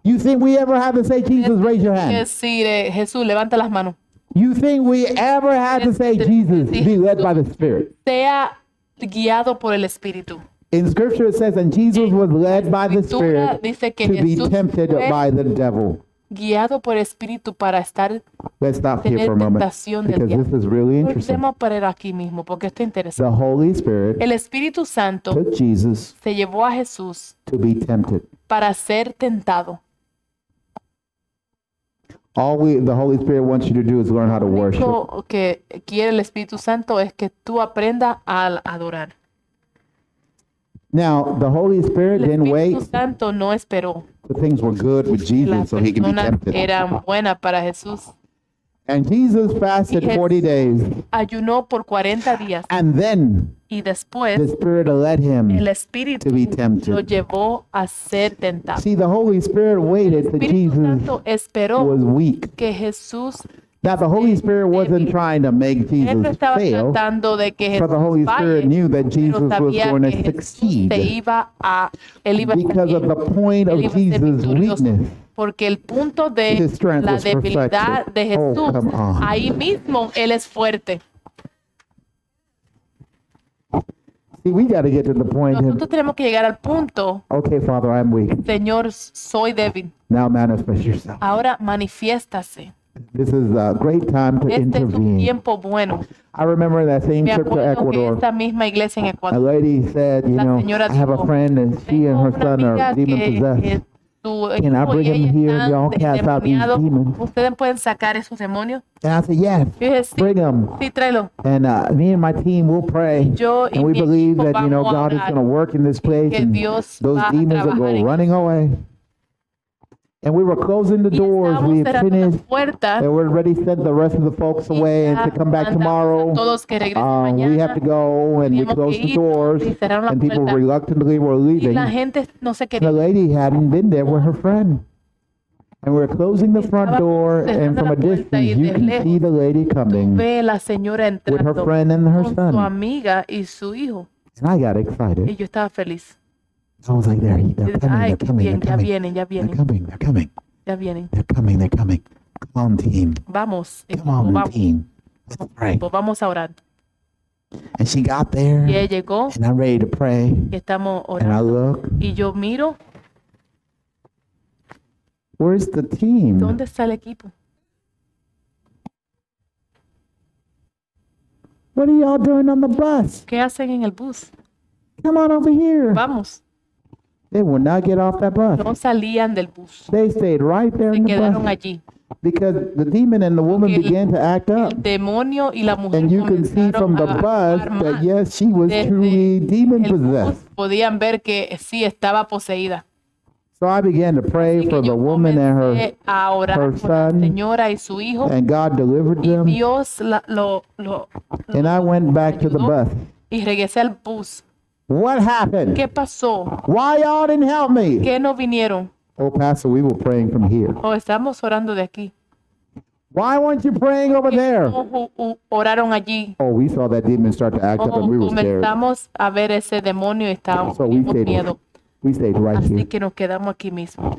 You think we ever had to say, Jesus, raise your hand? decir, eh, Jesús, levanta las manos. You think we ever had to say, Jesus, be led by the Spirit? Sea guiado por el Espíritu. In Scripture, it says, and Jesus was led by the Spirit dice que to be Jesús tempted fue by the devil. guiado por el Espíritu para estar Let's stop here tener for a moment tentación del because this is really interesting. Parar aquí mismo porque esto es The interesante. Holy Spirit El Espíritu Santo took Jesus se llevó a Jesús to be tempted. para ser tentado. All we, the Holy Spirit wants you to do is learn how to worship. único que quiere el Espíritu Santo es que tú aprendas a adorar. Now, the Holy Spirit El didn't Espíritu wait Santo no esperó till things were good with Jesus so he could be tempted. eran buenas para Jesús. And Jesus fasted Yes. 40 days. Ayunó por 40 días And then y después the Spirit led el him Espíritu to be tempted. lo llevó a ser tentado. See, the Holy Spirit waited till Espíritu Jesus Santo esperó was weak. que Jesús Now, the Holy Spirit wasn't trying to make no Jesus fail, tratando de que but the Holy Spirit knew that Jesus was going to succeed because of the point of Jesus' weakness. porque el punto de la debilidad perfected. de Oh, Jesús ahí mismo él es fuerte. We got to get to the point. Nosotros tenemos que llegar al punto, okay, Father, I'm weak. Señor, soy débil. Now manifest yourself. Ahora manifiéstase. This is a great time to Este es un intervene. tiempo bueno. I remember that same Me trip to Ecuador. esta misma iglesia en A lady said, you know, I have a friend and she and her son are demon possessed. Su Can I bring him here and y'all cast out these demons? ¿Ustedes pueden sacar esos demonios? And I said, yes, sí, bring them. sí, tráelo. And uh, me and my team will pray. Yo And we believe that, you know, God is going to work in this place and those demons will go running away. And we were closing the Y doors. estábamos We had cerrando las finished. puertas And we're ready to send the rest of the folks y away and ya to come back mandamos a tomorrow. todos que regresen Um, we mañana. have to go and we Teníamos close que the ir doors y cerraron la and people puerta. reluctantly were Y leaving. la gente no se The quería. lady hadn't been there with her friend. And we're closing the front Estaba door and cerrando from la a puerta y distance you de can lejos see the lady coming Ve la señora with her entrando friend and her con su son. amiga y su hijo. And I got Y excited. Was like, they're dije, coming, they're coming, they're bien, ya coming. vienen, ya They're vienen, coming, they're coming. ya vienen. They're coming, they're coming. Come on, team. Vamos, Come on, vamos, team. Let's pray. vamos a orar. And she got there Y ella llegó and I'm ready to pray. y estamos And I orando. look, Y yo miro, where's the team? ¿dónde está el equipo? What are y'all doing on the bus? ¿Qué hacen en el bus? Come on over here. Vamos. They would not get off that bus. No salían del bus. They stayed right there Se in the quedaron bus allí. because the demon and the woman el- began to act up. El demonio y la mujer And you can see from comenzaron the a bus that yes, she was Desde truly demon El bus possessed. podían ver que sí estaba poseída. So I began to pray Así for the yo woman and her, comencé a orar her por la son, señora y su hijo and God delivered y them. Dios la- lo, lo, And I went back to the bus. y regresé al bus. What happened? ¿Qué pasó? Why y'all didn't help me? ¿Qué no vinieron? Oh, Pastor, we were praying from here. O estamos orando de aquí. Why weren't you praying over there? ¿Cómo ju- u- oraron allí? Oh, we saw that demon start to act up ¿Cómo and we were scared. comenzamos a ver ese demonio y estábamos So we con stayed, miedo? we stayed right Así here. que nos quedamos aquí mismo.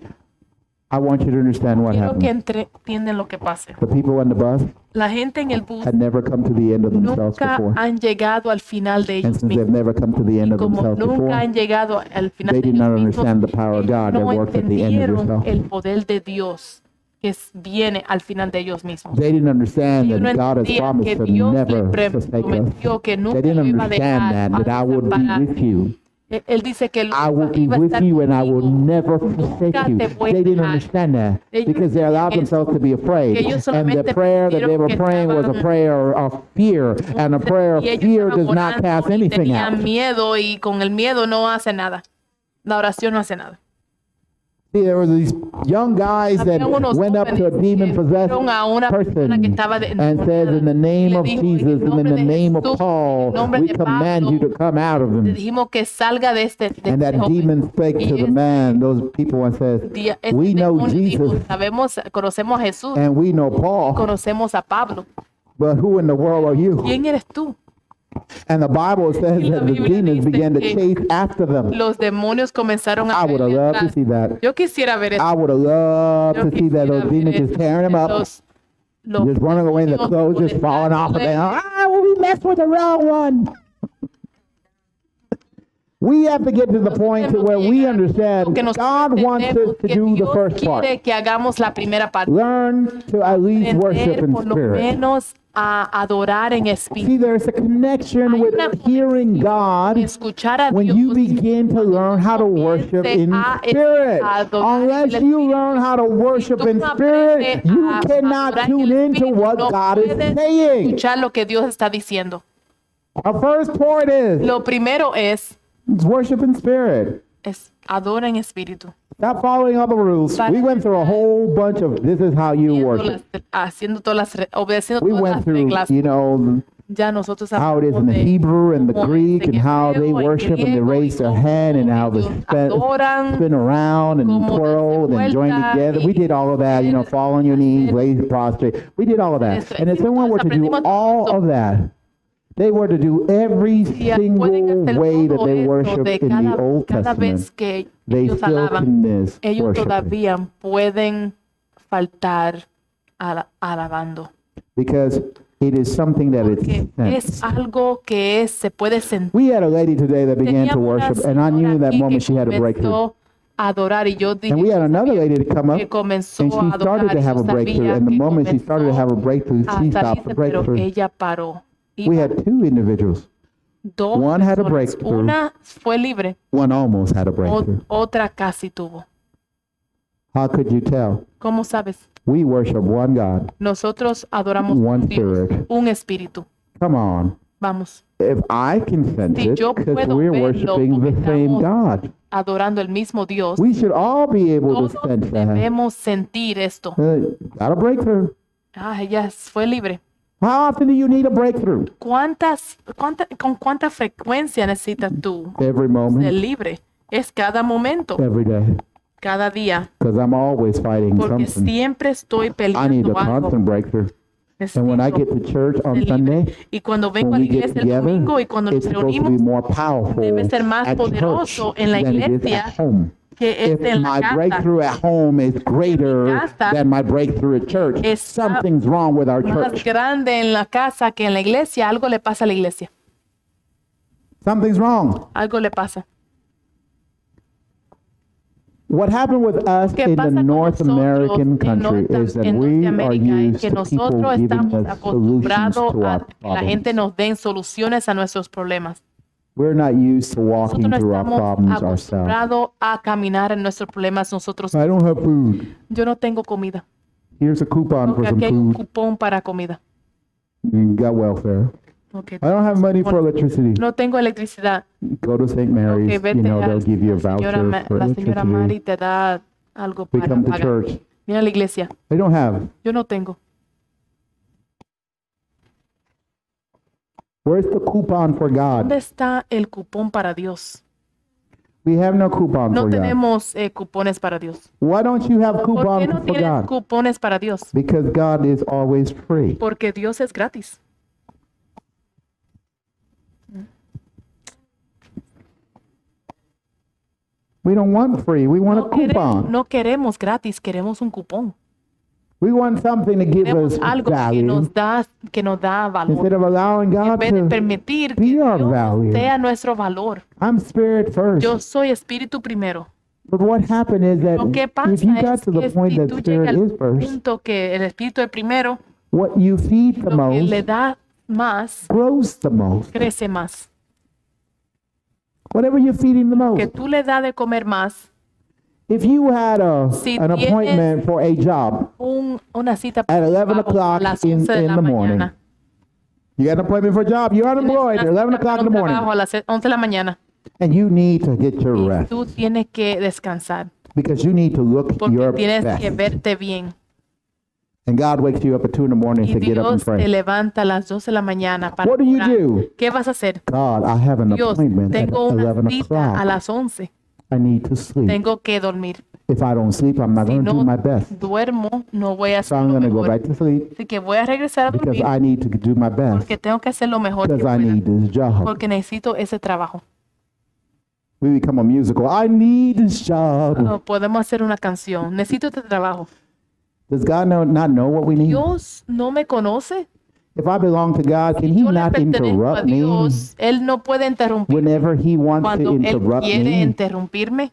I want you to understand what Quiero que happened. entiendan lo que pase. The people on the bus La gente en el bus had never come to the end of themselves nunca before. han llegado al final de And ellos since they've mismos. never come to the end of como themselves nunca before, han llegado al final they de did not ellos understand the power of God that no works at the end of entendieron yourself. el poder de Dios que es- viene al final de ellos mismos. They didn't understand Ellos no that God has entendían promised que to Dios never siempre forsake us. prometió que They nunca didn't lo iba a understand dejar that, that I would be desamparar. with you. Él- Él dice que él I will be with you and I will never forsake you. They didn't understand that because they allowed themselves to be afraid. And the prayer that they were praying was a estaban- prayer of fear. And a prayer of fear does not cast anything out. miedo y con el miedo no hace nada. La oración no hace nada. See, there were these young guys that Había unos went up to a jóvenes demon que possessed fueron a una persona que person estaba de- and said, In the name le of dijo, Jesus "En el and in nombre the de name of Jesús, Paul, en el nombre we de command Pablo, you to come out of Le them. dijimos que salga de este, de And este that joven. demon spake Y to the ese man, those people, and says, día- este We know demonio dijo, Jesus sabemos, conocemos a Jesús, and we know Paul, conocemos a Pablo. but who in the world are you? ¿Quién eres tú? And the Bible says that the demons began to chase after them. Los demonios comenzaron a I would have loved to see that. Yo quisiera ver eso. I would have loved to see that those demons just tearing them up, los- los just running away, and the clothes just falling off of them. Ah, well, we messed with the wrong one. We have to get to the point to where we understand que God wants us to do the first part. quiere que hagamos la primera parte. Learn to at least worship in spirit. a adorar en espíritu. See, there's a connection with hearing God Escuchar a when you begin to learn how to worship in spirit. Unless you learn how to worship in spirit, you cannot tune into what God is saying. escuchar lo que Dios está diciendo. Our first point is Lo primero es, worship in spirit. es adora en espíritu. Stop following all the rules. We went through a whole bunch of this is how you worship. las- haciendo todas las, obedeciendo We todas went las through, reglas. you know, Ya nosotros how it is in the Hebrew and the Greek and how they worship and they raise their hand and how they spin, spin around and twirl and join together. We did all of that, you know, fall on your knees, lay prostrate. We did all of that. And if someone were to do all of that, they were to do every single way that they eso worship de in the Old Testament, que they still alaban, miss ellos todavía pueden faltar ala- alabando. Because it is something that is Que es algo que es, se puede sentir. We had a lady today that began to Teníamos una worship, and I knew that moment she had a breakthrough. adorar y yo dije And we had another lady to come up, and she started adorar to have a breakthrough. And the moment she started to have a breakthrough, she stopped the salirse, pero breakthrough. ella paró. We had two individuals. dos one had a breakthrough. Una fue libre, One almost had a breakthrough. otra casi tuvo. How could you tell? ¿Cómo sabes? We worship one God, Nosotros adoramos one un Dios, Spirit. un espíritu. Come on. Vamos, If I can sense Si it, yo because puedo we're verlo, worshiping the same God. adorando el mismo Dios. We should all be able to Todos sense that. debemos sentir esto. Uh, got a breakthrough. Ah, ella fue libre. How often do you need a breakthrough? ¿Cuántas, cuánta, ¿Con cuánta frecuencia necesitas tú Every ser moment, libre? Es cada momento, every day. cada día. Because I'm always fighting Porque something. siempre estoy I need peleando a algo. constant breakthrough. And when I get to church on ser. Sunday, Y cuando vengo a la iglesia el domingo y cuando nos reunimos, debe ser más poderoso en la iglesia. Que If en la my casa. breakthrough at home is greater casa than my breakthrough at church, es something's wrong with our Más church. grande en la casa que en la iglesia, algo le pasa a la iglesia. Something's wrong. Algo le pasa. What happened with us ¿Qué in the North American country is that we are used to people giving us solutions to our que la gente problems. nos den soluciones a nuestros problemas. We're not used to walking Nosotros no through our estamos problems ourselves. acostumbrados a caminar en nuestros problemas nosotros. I don't have food. Yo no tengo comida. Here's a coupon for Porque some aquí hay un food. cupón para comida. You got welfare. Ok. I don't have money for electricity. No tengo electricidad. Go to St. Ok, Mary's. You vete know, a they'll give you a la señora, Ma- voucher for la señora Mari electricity. te da algo We para come to pagar. church. Mira la iglesia. They don't have. Yo no tengo. Where's the coupon for ¿Dónde God? está el cupón para Dios? We have no coupon No for God. tenemos eh, cupones para Dios. Why don't you have ¿Por qué coupons no for tienes God? cupones para Dios? Because God is always free. Porque Dios es gratis. We don't want free. We want a No, quere- coupon. no queremos gratis, queremos un cupón. We want something to give us algo que nos da, que nos da instead valor. of allowing En God vez de permitir que our Dios value. sea nuestro valor. I'm spirit first. Yo soy espíritu primero. But what happened is that Lo que if pasa you got es to the que point si that spirit is first, punto que el espíritu es primero, what you feed the lo que le most da más, grows the most. crece más. Whatever you're feeding the Que most. tú le das de comer más, If you had a Si an appointment for a job un, una cita at 11 trabajo o'clock in, 11 de in the morning, mañana. you got an appointment for a job, you're unemployed at 11 cita o'clock in the morning, a las 11 de la mañana and you need to get your y rest tú tienes que descansar because you need to look porque your tienes que best. verte bien. And God wakes you up at 2 in the morning Y to get up and Dios te pray. levanta a las 12 de la mañana para What do you orar. do? ¿Qué vas a hacer? God, I have an Dios, appointment at tengo una 11 cita a o'clock. las 11. I need to sleep. Tengo que dormir. If I don't sleep, I'm not Si going to no do my best. duermo, no voy a So hacer I'm lo going to go mejor. back to sleep Así que voy a regresar a because dormir I need to do my best porque tengo que hacer lo mejor que because I pueda. need this job. Porque necesito ese trabajo. We become a musical. I need this job. O podemos hacer una canción. Necesito este trabajo. Does God know, not know what we need? Dios no me conoce. If I belong to God, can He Yo le not pertenezco a interrupt me Dios. Él no puede interrumpir whenever He wants to cuando Él interrupt quiere me? interrumpirme.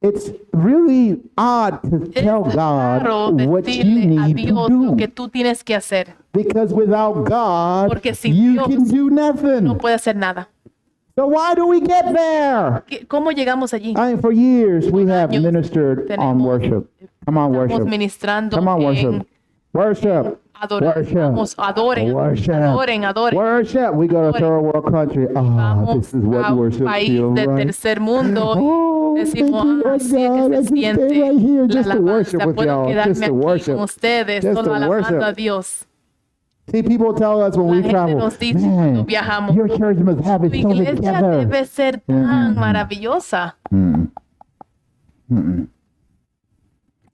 It's really odd to Es tell raro God what you decirle a need Dios to lo do que tú tienes que hacer. because without God, Porque sin you Dios can do No nothing. puede hacer nada. So why do we get there? ¿Qué- ¿Cómo llegamos allí? I mean, for years we have años ministered on tenemos- worship. Come on, Estamos worship. ministrando Come on, en worship. Worship. Adoramos, adoren, adoren, adoren. Worship. We go to third world country. Oh, Vamos this is what worship país feels like. tercer mundo (gasps) Oh, decimos, ah, que se siente right here la just to worship alabanza. Puedo quedarme aquí worship. con ustedes, Just solo alabando a Dios. See, people tell us when La we travel, man, viajamos, your church must have it so together. debe ser tan maravillosa. Mm.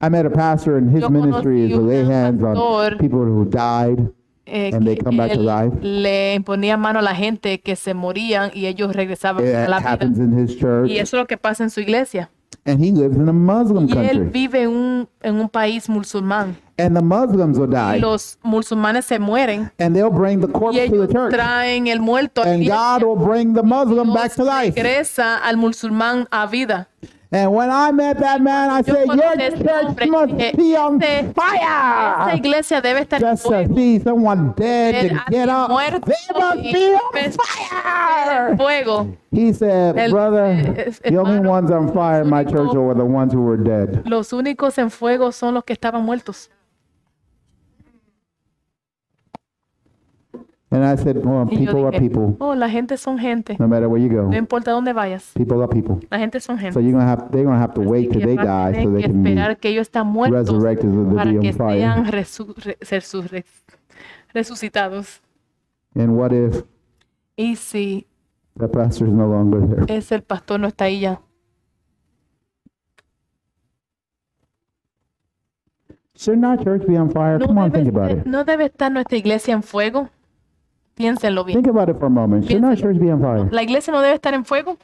I met a pastor and his Yo ministry is to lay hands on people who died eh, And they come back to él life. le imponía mano a la gente que se morían y ellos regresaban a la vida. happens in his church. Y eso es lo que pasa en su iglesia. And he lives in a Muslim Y él country. vive en un, en un país musulmán. And the Muslims will Y die. los musulmanes se mueren And they'll bring the y corpse to the ellos church. traen el muerto a And God will bring the Muslim back Dios to life. regresa al musulmán a vida. And when I met that man, I said, Your a ese church must dije, be on "Este- Esta fire. iglesia debe estar Just to see someone dead Ver to a get up. They must be on fire. Fuego. He said, El- Brother, es- the only ones on fire in my church were the ones who were dead. Los únicos en fuego son los que estaban muertos. And I said, Well, Y yo people are dije, people, oh, la gente son gente. no matter where you go. No importa dónde vayas, People are people. la gente son So gente. you're gonna have they're gonna have to wait till they van a die tener so they que can be esperar que ellos están muertos resurrected so para be que on fire. sean resu- re- resurre- resucitados. And what if Y si the pastor's no longer there? es el pastor no está ahí ya, Should not church be on fire? no Come on, think about it. no debe estar nuestra iglesia en fuego. Piénsenlo bien. Think about it for a moment. Should not Piénsalo. church be on fire? La iglesia no debe estar en fuego.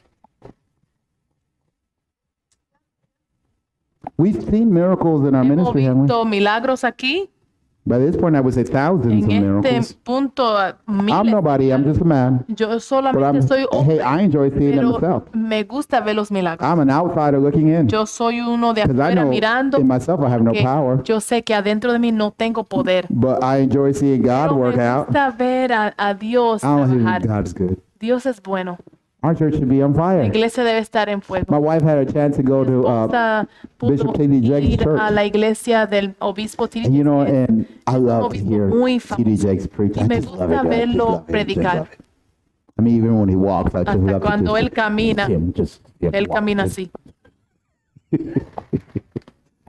We've seen miracles in our Hemos ministry, haven't we? visto milagros aquí. By this point, I would say thousands of En este miracles. punto, ah, I'm nobody. I'm just a man. Yo solamente soy Hey, I enjoy seeing them pero myself. me gusta ver los milagros. I'm an outsider looking in Yo soy uno de because I afuera know mirando. in myself I have no power. Yo sé que adentro de mí no tengo poder. But I enjoy seeing God Pero work out. gusta ver a, a Dios he- trabajar. God's good. Dios es bueno. Our church should be on La fire. iglesia debe estar en My wife had a chance to go to, uh, Bishop T.D. Jakes' church. a la iglesia del obispo T.D. and you know, and I love to hear T.D. Jakes preach. Y I just love it. I just love it. Just love it. I mean, even when he walks, I just love cuando to él just, camina, him just get, él walk, camina just así. (laughs)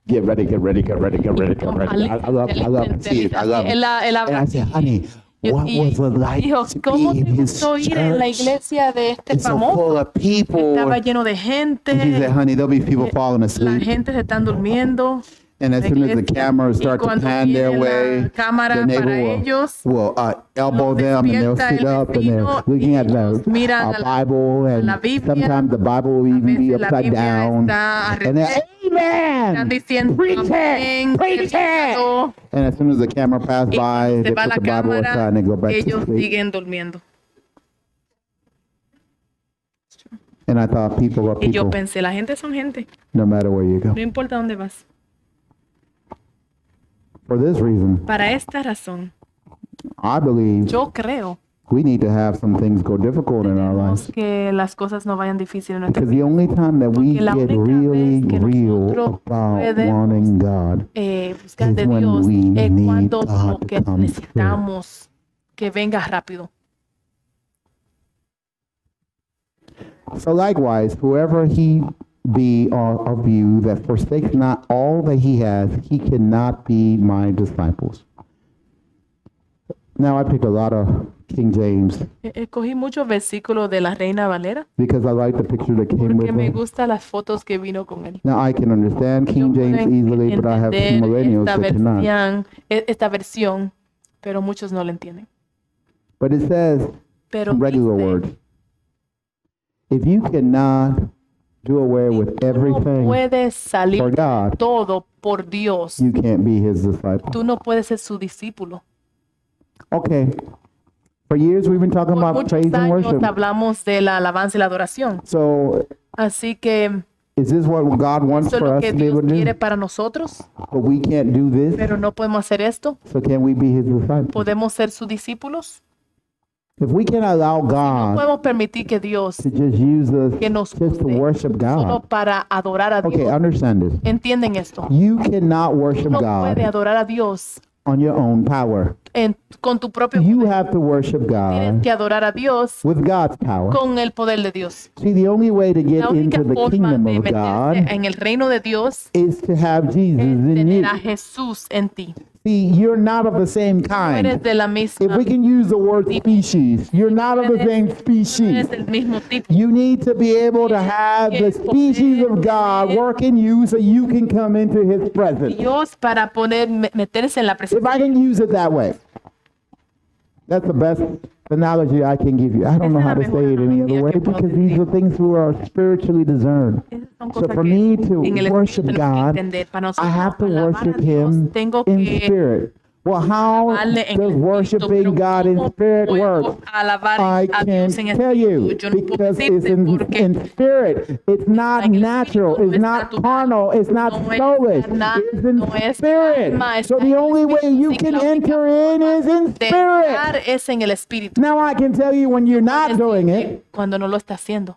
Get ready, get ready, get ready, get ready, get ready. I, I love, I love to see it. I love it. And I said, honey, y- what y like ¿cómo te gustó ir en la iglesia de este famoso? full of people. Estaba lleno de gente, said, honey, falling la gente se están durmiendo. And as soon as the cameras start to pan their way, the neighbor will, will uh, elbow them and they'll sit up and they're looking at the uh, Bible and sometimes the Bible will even be upside down. And they're, Amen! Preach it! "Amén, Preach it!" Cristo". And as soon as the camera passed Y by, they put the Bible aside and they go back to sleep. And I thought people are Y yo people, pensé, la gente son gente, no matter where you go. no importa dónde vas. For this reason, Para esta razón, I believe yo creo we need to have some things go difficult in our lives. que las cosas no vayan difíciles en nuestra Because the only time that we Porque la get única really vez que real nosotros about podemos wanting God eh, buscar de is when Dios we es need cuando God to que come necesitamos que venga rápido. So likewise, whoever he be of you that forsakes not all that he has, he cannot be my disciples. Now I picked a lot of King James Eh, Escogí muchos versículos de la Reina Valera because I like the picture that came porque with me it. gustan las fotos que vino con él. Now I can understand King James easily, but I have millennials esta that cannot. versión, e- esta versión, pero muchos no la entienden. But it says Pero regular dice, words. If you cannot do away with tú no everything puedes salir for God, todo por Dios. you can't be his disciple. Tú no puedes ser su discípulo. Okay. For years we've been talking Por about praise and worship. hablamos de la alabanza y la adoración. So Así que is this what God wants eso for lo us que to be Dios able to quiere do? para nosotros, But we can't do this. pero no podemos hacer esto. So can we be his disciples? Podemos ser sus discípulos. If we can allow No God podemos permitir que Dios to just use us que nos just to worship solo God. para adorar a Okay, Dios. understand this. ¿Entienden esto? You cannot worship No puede God adorar a Dios on your own power. En- con tu propio You have to worship Tienes God que adorar a Dios with God's power. con el poder de Dios. See, the only way to La get única into the forma kingdom de of God en el reino de Dios is to have Jesus es in you. a Jesús en ti. See, you're not of the same No eres kind. de la If we can use the word species, you're not of the same no species. eres del mismo tipo. You need to be able to have the species of God work in you so you can come into his presence. Dios para poner me- meterse en la If presencia. I can use it that way. That's the best analogy I can give you. I don't know how to say it any other way because these are things who are spiritually discerned. So for me to worship espíritu tenemos que God, I have to worship him in spirit. Well, how alabarle en does el espíritu, worshiping pero God in ¿cómo spirit puedo work? alabar I a Dios can't en tell you espíritu? Yo no puedo because it's decirte in, porque in spirit. It's not en el natural. espíritu, no It's es not natural, carnal. It's not no es soulish. carnal, It's in no es spirit. alma, So está the en el only way espíritu. you Así que can la única enter in is in de spirit. entrar es en el espíritu. Now I can tell you when you're not Es doing decir, it. Cuando no lo está haciendo.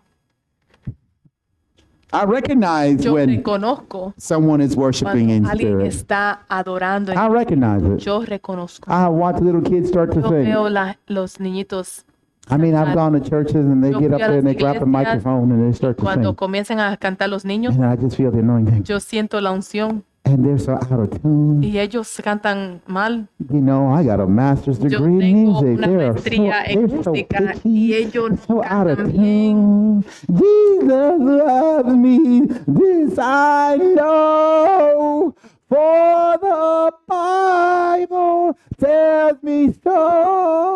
I recognize Yo when reconozco someone is worshiping in cuando alguien spirit. está adorando. en- I recognize it. Yo reconozco. I watch little kids start to Yo sing. veo la- los niñitos I mean, I've gone to churches and they Yo get up there and they grab the microphone and they start to cuando sing. comienzan a cantar los niños. And I just feel the anointing. Yo siento la unción And they're so out of tune. y ellos cantan mal. You know, I got a master's Yo degree in music. una They're so, en they're so música y ellos so out of cantan bien. tune. Jesus loves me. This I know. For the Bible tells me so.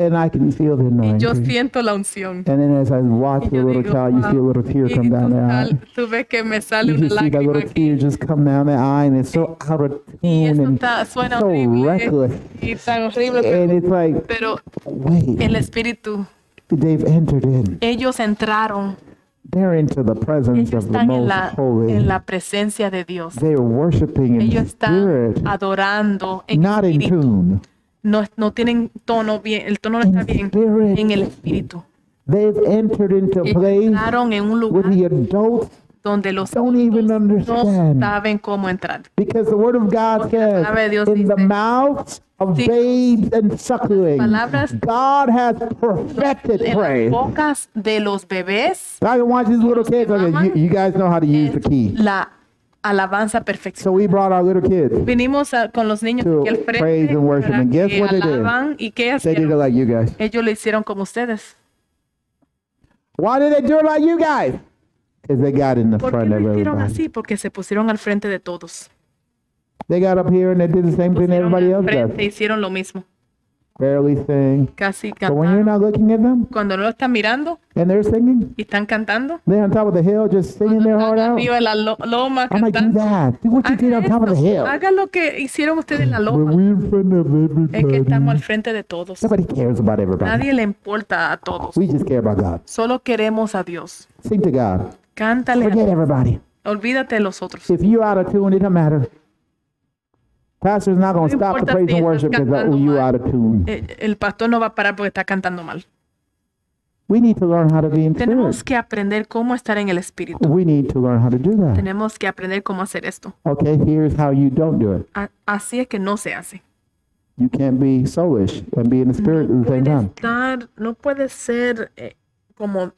And I can feel the Y yo anointing. siento la unción. And then as I watch the little digo, child, you see a little tear come down their eye. tú ves que me sale You una see that little tear just come down their eye, and it's so out of tune and está, so horrible reckless. y tan horrible. And it's like, Pero wait, el Espíritu, they've entered in. ellos entraron, They're into the presence ellos of the en most la, holy. en la presencia de Dios. They're worshiping in Ellos están spirit, adorando en not in tune. No, no tienen tono bien, el tono no está bien en el espíritu. They've entered into entraron en un lugar the adults donde los don't even no saben cómo entrar. Because the word of God Porque la says, palabra de Dios in the dice, mouths of Sí. babes and sucklings, God has perfected En praise. las bocas de los bebés, I these little kids. Okay, you, you guys know how to use the key. la alabanza perfecta. So we brought our little kids. Vinimos a- con los niños To aquí al frente praise and worship. And guess que what they did? y qué They did it like you guys. Ellos lo hicieron como ustedes. Why did they do it like you guys? Because they got in the ¿Por qué front lo of hicieron everybody. así? Porque se pusieron al frente de todos. They got up here and they did the same thing Pusieron everybody al else frente, does. hicieron lo mismo. Barely sing. Casi But when you're cantaron. not looking at them Cuando no lo están mirando and they're singing, y están cantando, they're on top of the hill just singing their heart out. arriba la lo- loma I'm like, do cantando. that. Do what you did on top of the hill. haga lo que hicieron ustedes en la But loma. we're in front of Es que estamos al everybody. frente de todos. Nobody cares about everybody. Nadie le importa a todos. We just care about God. Solo queremos a Dios. Sing to God. Cántale. a Forget everybody. Olvídate de los otros. If you out of tune, it don't matter. Pastor's not going to No stop the praise si and worship because oh, you out of tune. El pastor no va a parar porque está cantando mal. We need to learn how to be in Tenemos spirit. que aprender cómo estar en el espíritu. We need to learn how to do that. Tenemos que aprender cómo hacer esto. Okay, here's how you don't do it. A- Así es que no se hace. You can't be soulish and be in the spirit at the same time. estar, no puede ser eh, como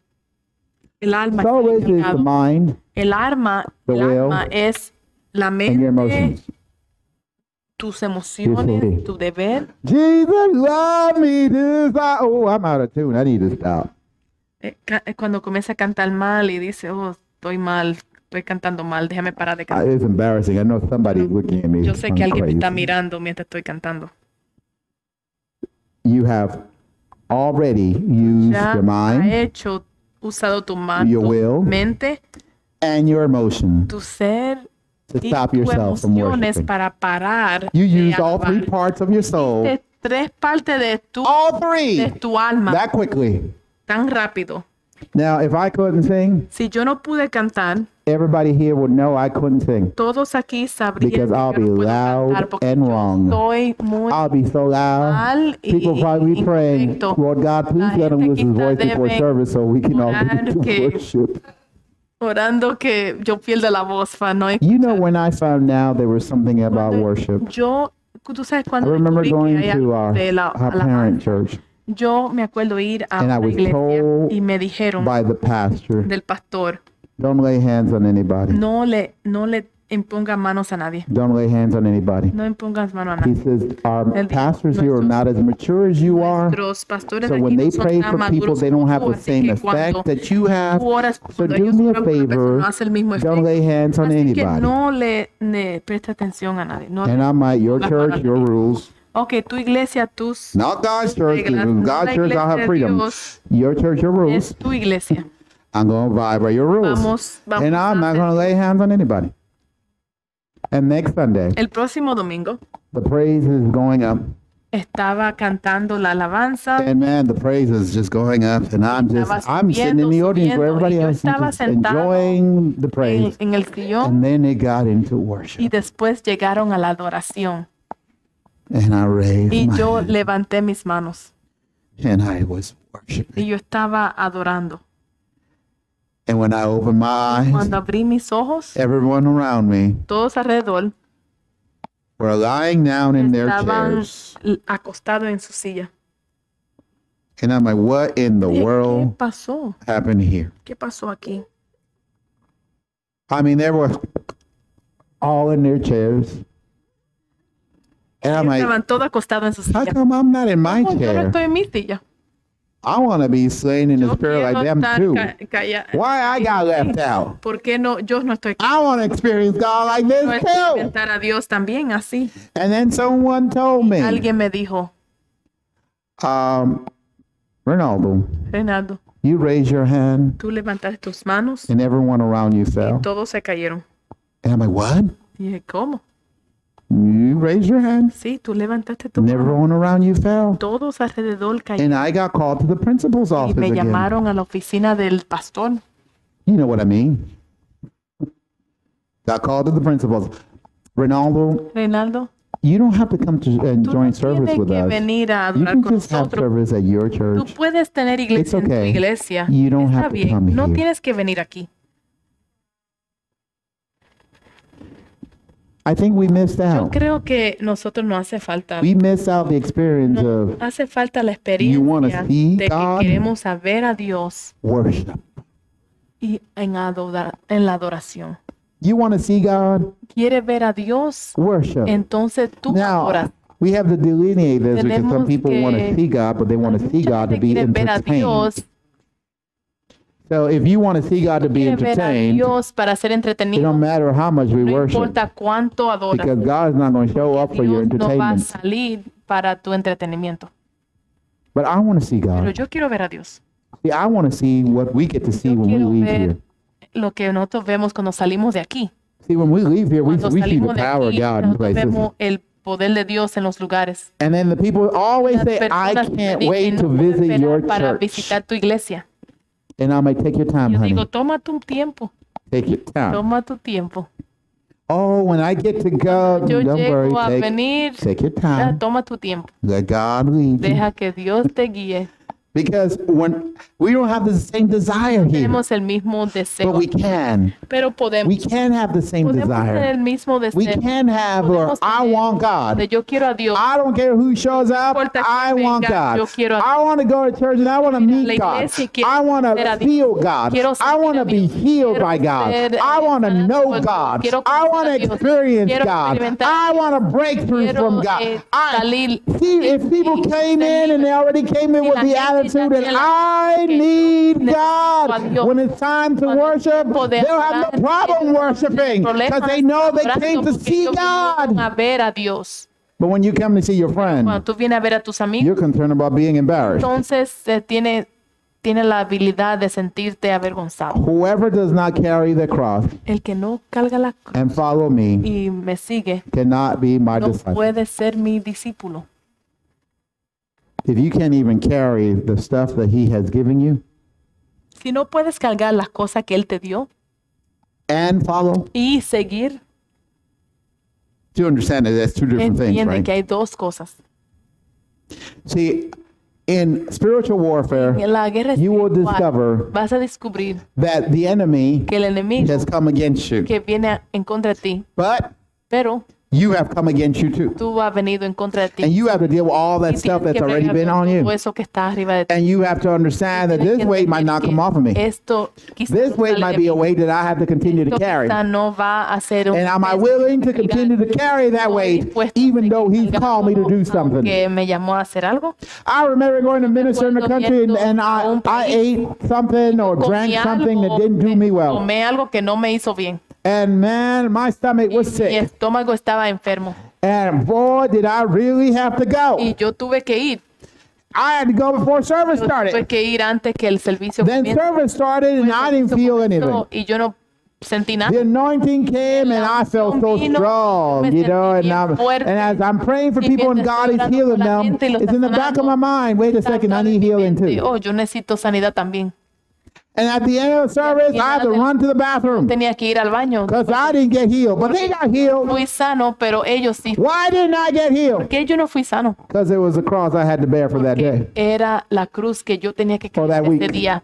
el alma. Soulish is the mind El arma, The el will, alma es la mente. Tus sí. emociones, tu deber. Jesus love me this I, oh I'm out of tune. I need to stop. Eh, eh, Cuando comienza a cantar mal y dice, oh, estoy mal, estoy cantando mal, déjame parar de I, cantar. it's embarrassing. I know somebody's looking at me. Yo sé I'm que alguien me está mirando mientras estoy cantando. You have already used Ya your ha mind hecho, usado tu mano, Your will. mente, and your emotion tu ser to stop yourself from worshiping. para parar You use all three parts of your soul tres partes de tu, All de three. tu alma That quickly. tan rápido. Now, if I couldn't sing, Si yo no pude cantar, everybody here would know I couldn't sing. todos aquí sabrían Because I'll be loud and wrong. Muy I'll be so loud. People probably be praying. Lord God, please let him lose his voice before service so we can all be (laughs) to worship. Orando que yo pierda la voz para no You know, when I found out there was something about Cuando worship, Yo, tú sabes I cuando remember descubrí que going to our, de la our parent church. Yo me acuerdo ir a I was iglesia told y me dijeron by the pastor, del pastor, don't lay hands on anybody. no le, no le impongas manos a nadie. Don't lay hands on anybody. No impongas manos a He says, our Él dijo, pastors here are not as mature as you are. So when they pray for people, they don't have the same effect that you have. So do me a oran por una persona, favor. no hace el mismo Don't lay hands on anybody. no le, le presta atención a nadie. No, And I'm like, your church, your rules. ok, tu iglesia, tus Not God's church. reglas, God's church, I'll have freedom. Dios, Your church, your rules. es tu iglesia. I'm going to by your rules. Vamos, vamos And I'm not going to lay hands on anybody. And next Sunday, El próximo domingo the praise is going up. estaba cantando la alabanza. And man, the praise is just going up. And I'm just, Estaba I'm sitting in the subiendo, audience where subiendo, everybody y else is enjoying the en, praise. en el sillón And then it got into y worship. después llegaron a la adoración And I raised y my yo hand, levanté mis manos and I was worshiping. y yo estaba adorando. And when I opened my eyes, Cuando abrí mis ojos, everyone around me todos alrededor were lying down in their estaban chairs. acostados en su silla. And I'm like, what in the ¿Qué, qué world pasó? happened here? ¿Qué pasó aquí? I mean, they were all in their chairs. And I'm like, Estaban todos acostados en su how silla. come I'm not in my No, yo no chair? estoy en mi silla. I want to be slain in the spirit like them too. Why I got (laughs) left out? ¿Por qué no? Yo no estoy I want to experience God like this too. a Dios también así. And then someone told me, Alguien me dijo, um, Ronaldo, Renaldo, you raise your hand tú levantaste tus manos and everyone around you y fell. todos se cayeron. And I'm like, what? Y dije, ¿cómo? Raised your hand Sí, tú levantaste tu mano. everyone around you fell. Todos alrededor cayeron. And I got called to the principal's Y office me again. llamaron a la oficina del pastor. You know what I mean. Got called to the principal's. Ronaldo, Reinaldo, you don't have to come to and tú join service tienes with que us. venir a You adorar can con just have nosotros. service at your Tú church. puedes tener iglesia en tu okay. iglesia. You don't Está have to bien. come No here. tienes que venir aquí. I think we missed Yo out. creo que nosotros no hace falta. We missed out the experience No, of hace falta la You experiencia see de que God? queremos saber a Dios worship. y en, adorar, en la adoración. You want to see God? ¿Quieres ver a Dios? Worship. Entonces tú adoras. We have to delineate this because some people want to que- see God, but they want to see God to be quiere entertained. Dios, So if you want to see God to be entertained, Dios para ser it don't matter how much we No worship importa cuánto adoras. because God is not going to show up for your Dios no va a entertainment. salir para tu entretenimiento. But I want to see Pero God. yo quiero ver a Dios. See, I want to see what we get to see Yo when we leave here. lo que nosotros vemos cuando salimos de aquí. See, when we leave here, we, we see the power of aquí, God in places. vemos el poder de Dios en los lugares. And then the people always Las say, I can't wait to "No visit your para church. visitar tu iglesia. And I'm like, take your time, Yo honey. digo, toma tu tiempo, Take your time. toma tu tiempo. Oh, when I get to go, Yo don't worry. a Take, venir, take your ah, time. toma tu tiempo. Let God lead you. Deja que Dios te guíe. Because when we don't have the same desire here, Tenemos el mismo but deseo, we can. pero We can have the same podemos tener desire. el mismo We can have, or I want de God. yo quiero a Dios. I don't care who shows up. importa I want venga, yo God. quiero a I want to go to church and I want to Quiero ir a meet God. iglesia y quiero I want to feel God. Quiero I want to be healed by God. I want to know. God. I want to Dios. experience God. I want a breakthrough from God. eh, I, see, if people came in and they already came in with the attitude I need God, when it's time to worship, they'll have no problem worshiping because they know they came to see God. But when you come to see your friend, Cuando tú vienes a ver a tus amigos, you're concerned about being embarrassed. entonces eh, tiene, tiene la habilidad de sentirte avergonzado. Whoever does not carry the cross El que no carga la cruz and follow me y me sigue cannot be my no disciple. puede ser mi discípulo. If you can't even carry the stuff that He has given you Si no puedes cargar las cosas que Él te dio and follow, y seguir, do you understand that that's two different things, entiende right? que hay dos cosas. See, in spiritual warfare, En la guerra you will espiritual discover vas a descubrir that the enemy que el enemigo has come against you, que viene en contra de ti, but pero you have come against you too. tú has venido en contra de ti. And you have to deal with all that stuff that's que already been on you. eso que está arriba de ti. And you have to understand that this weight might not come off of me. Esto This weight might be a weight that I have to continue to carry. no va a ser un And am I willing to continue to carry that weight even though He's called me to do something? aunque me llamó a hacer algo. I remember going to minister in the country and, and I, I ate something or drank something that didn't do me well. Tomé algo que no me hizo bien. And man, my stomach was mi sick. estómago estaba enfermo. And boy, did I really have to go. Y yo tuve que ir. I had to go before service Yo tuve started. que ir antes que el servicio Then comience. service started and I didn't feel anything. Y yo no sentí nada. The anointing came and I felt so strong, you know, and, I'm, and as I'm praying for people and God is healing them, it's in the back of my mind, wait a second, I need mi healing too. Oh, yo necesito sanidad también. And at the end of the service, I had to run to the bathroom Tenía que ir al baño. because I didn't get healed, but they got healed. Fui sano, pero ellos sí. Why didn't I get healed? ¿Por qué yo no fui sano? Because it was a cross I had to bear for that day. Era la cruz que yo tenía que Or that cargar ese week. día,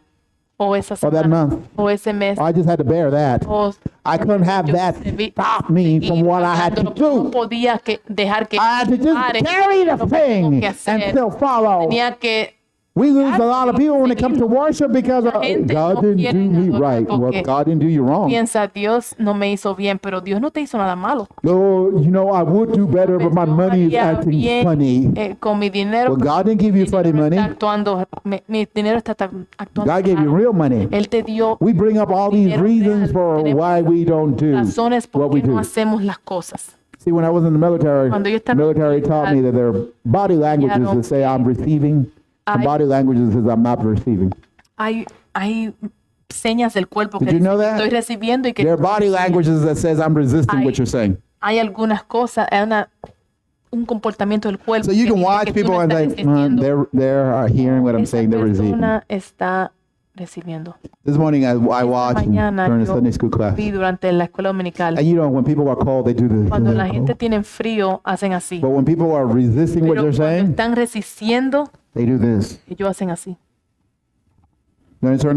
o esa Or that semana, month. o ese mes. Oh, I just had to bear that. o I couldn't have that stop me from what I had to. No do. podía que dejar que I had to just carry the thing and still follow. Tenía que We lose a lot of people when it comes to worship because uh, gente God didn't do me right. Well, God didn't do you wrong. piensa, Dios no me hizo bien, pero Dios no te hizo nada malo. Oh, you know, I would do better, but my money is acting funny. eh, con mi dinero. Well, God didn't give you funny money. actuando, mi, mi dinero está actuando. God gave you real money. Él te dio We bring up all these reasons for why we don't do razones por what we qué no do. hacemos las cosas. See, when I was in the military, Cuando yo estaba en military taught me that there are body languages that say I'm receiving, and Ay. body languages that says I'm not receiving. Hay, hay señas del cuerpo que you know that? estoy recibiendo y que There are body languages that says I'm resisting Ay. what you're saying. hay algunas cosas, hay una, un comportamiento del cuerpo So you can watch people no and say, "Uh, they're, they're uh, hearing what I'm Esa saying, they're receiving. está recibiendo. This morning I, I watched Mañana during the Sunday school class. vi durante la escuela dominical. And you know, when people are cold, they do this. Cuando la gente tiene frío, hacen así. But when people are resisting what Pero you're cuando saying, están resistiendo, they do this. ellos hacen así.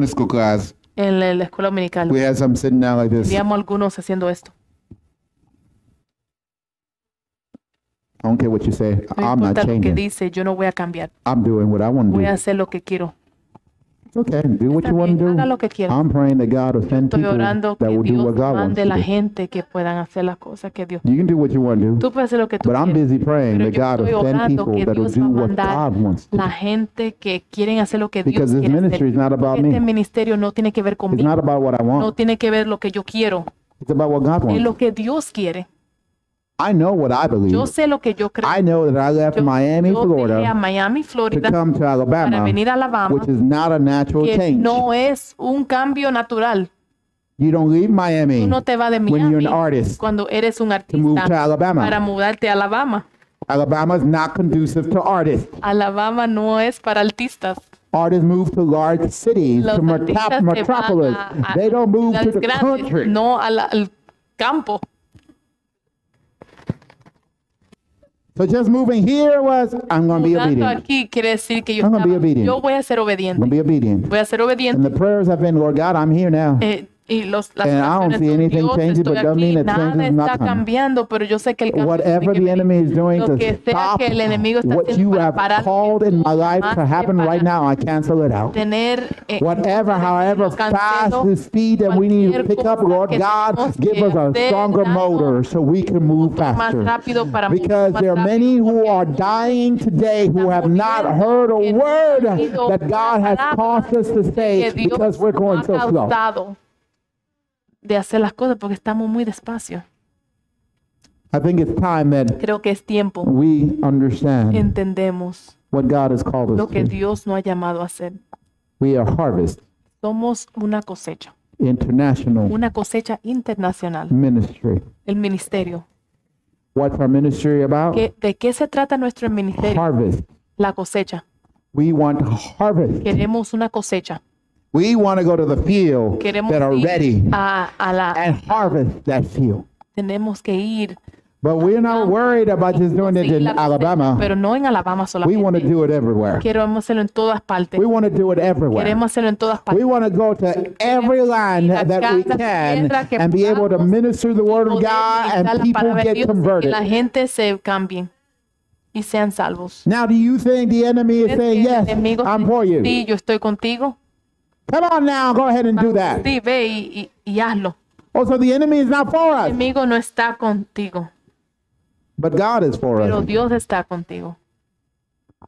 School class, En la, la escuela dominical, we had some sitting down like this. algunos haciendo esto. I don't care what you say. No I'm not lo que changing. dice, yo no voy a cambiar. I'm doing what I want to Voy a do. hacer lo que quiero. Okay. Do what Está you want to do. haga lo que quiera. I'm praying that God will send Estoy people orando that que will do Dios what God wants mande to la do. gente que puedan hacer las cosas que Dios. You can do what you want to do. Tú puedes hacer lo que tú But I'm busy praying Pero that yo God estoy will send orando people que that will Dios do va a what mandar God wants to do. la gente que quieren hacer lo que Dios Because this quiere ministry is not about Este me. ministerio no tiene que ver It's conmigo. not about what I No want. tiene que ver lo que yo quiero. It's about what God Es wants. lo que Dios quiere. I know what I believe. Yo sé lo que yo creo. I know that I left Yo, Miami, yo dejé a Florida Miami, to Florida, come to para Alabama, venir a Alabama, which is not a natural que change. no es un cambio natural. You don't leave Miami Tú no te vas de when you're Miami an artist cuando eres un to move to artista Alabama. para mudarte a Alabama. Alabama is not conducive to artists. Alabama no es para artistas. Artists move to large cities, Los to metropolis. They don't move to the grandes, country. no al, al campo. So just moving here was, I'm going to be Mudando obedient. aquí quiere decir que yo, I'm gonna be estaba- obedient. yo voy a ser I'm obediente. going to be obedient. Voy a ser And obediente. the prayers have been, Lord God, I'm here now. Eh, y los, las And I don't see anything Dios, changing, but doesn't mean that nada change is not está cambiando, pero yo sé que el cambio Whatever tiene que the enemy venir. is doing Lo to sea stop que el enemigo está what haciendo you para have parar called in my life to happen right now, I cancel it out. tener eh, Whatever, however lo cancelo, fast the speed that we need to pick up, Lord God, give us a stronger motor so we can move más faster. rápido para mover Because más there are rápido, many who porque are dying today who have not heard a word that God has caused us to say because we're going so slow. causado de hacer las cosas porque estamos muy despacio. I think it's time that Creo que es tiempo. we understand Entendemos what God has called lo us que to. Dios nos ha llamado a hacer. We are harvest, Somos una cosecha, international una cosecha internacional. ministry. El ministerio. What's our ministry about? ¿Qué- ¿De qué se trata nuestro ministerio? Harvest. La cosecha. We want harvest. Queremos una cosecha. We want to go to the field Queremos that are ready a, a la. and harvest that field. Tenemos que ir. But we're not worried about just doing it in Alabama. Pero no en Alabama We want to solamente. do it everywhere. Queremos hacerlo en todas partes. We want to do it everywhere. Queremos hacerlo en todas We partes. want to go to every land that we can and be able to minister the word of God and people get que converted. la gente se cambien y sean salvos. Now, do you think the enemy is ¿Crees saying, yes, I'm for you? Sí, yo estoy contigo. Come on now, go ahead and do that. Sí, ve y, y- y hazlo. Oh, so the enemy is not for El us, enemigo no está contigo, but God is for pero us. Dios está contigo.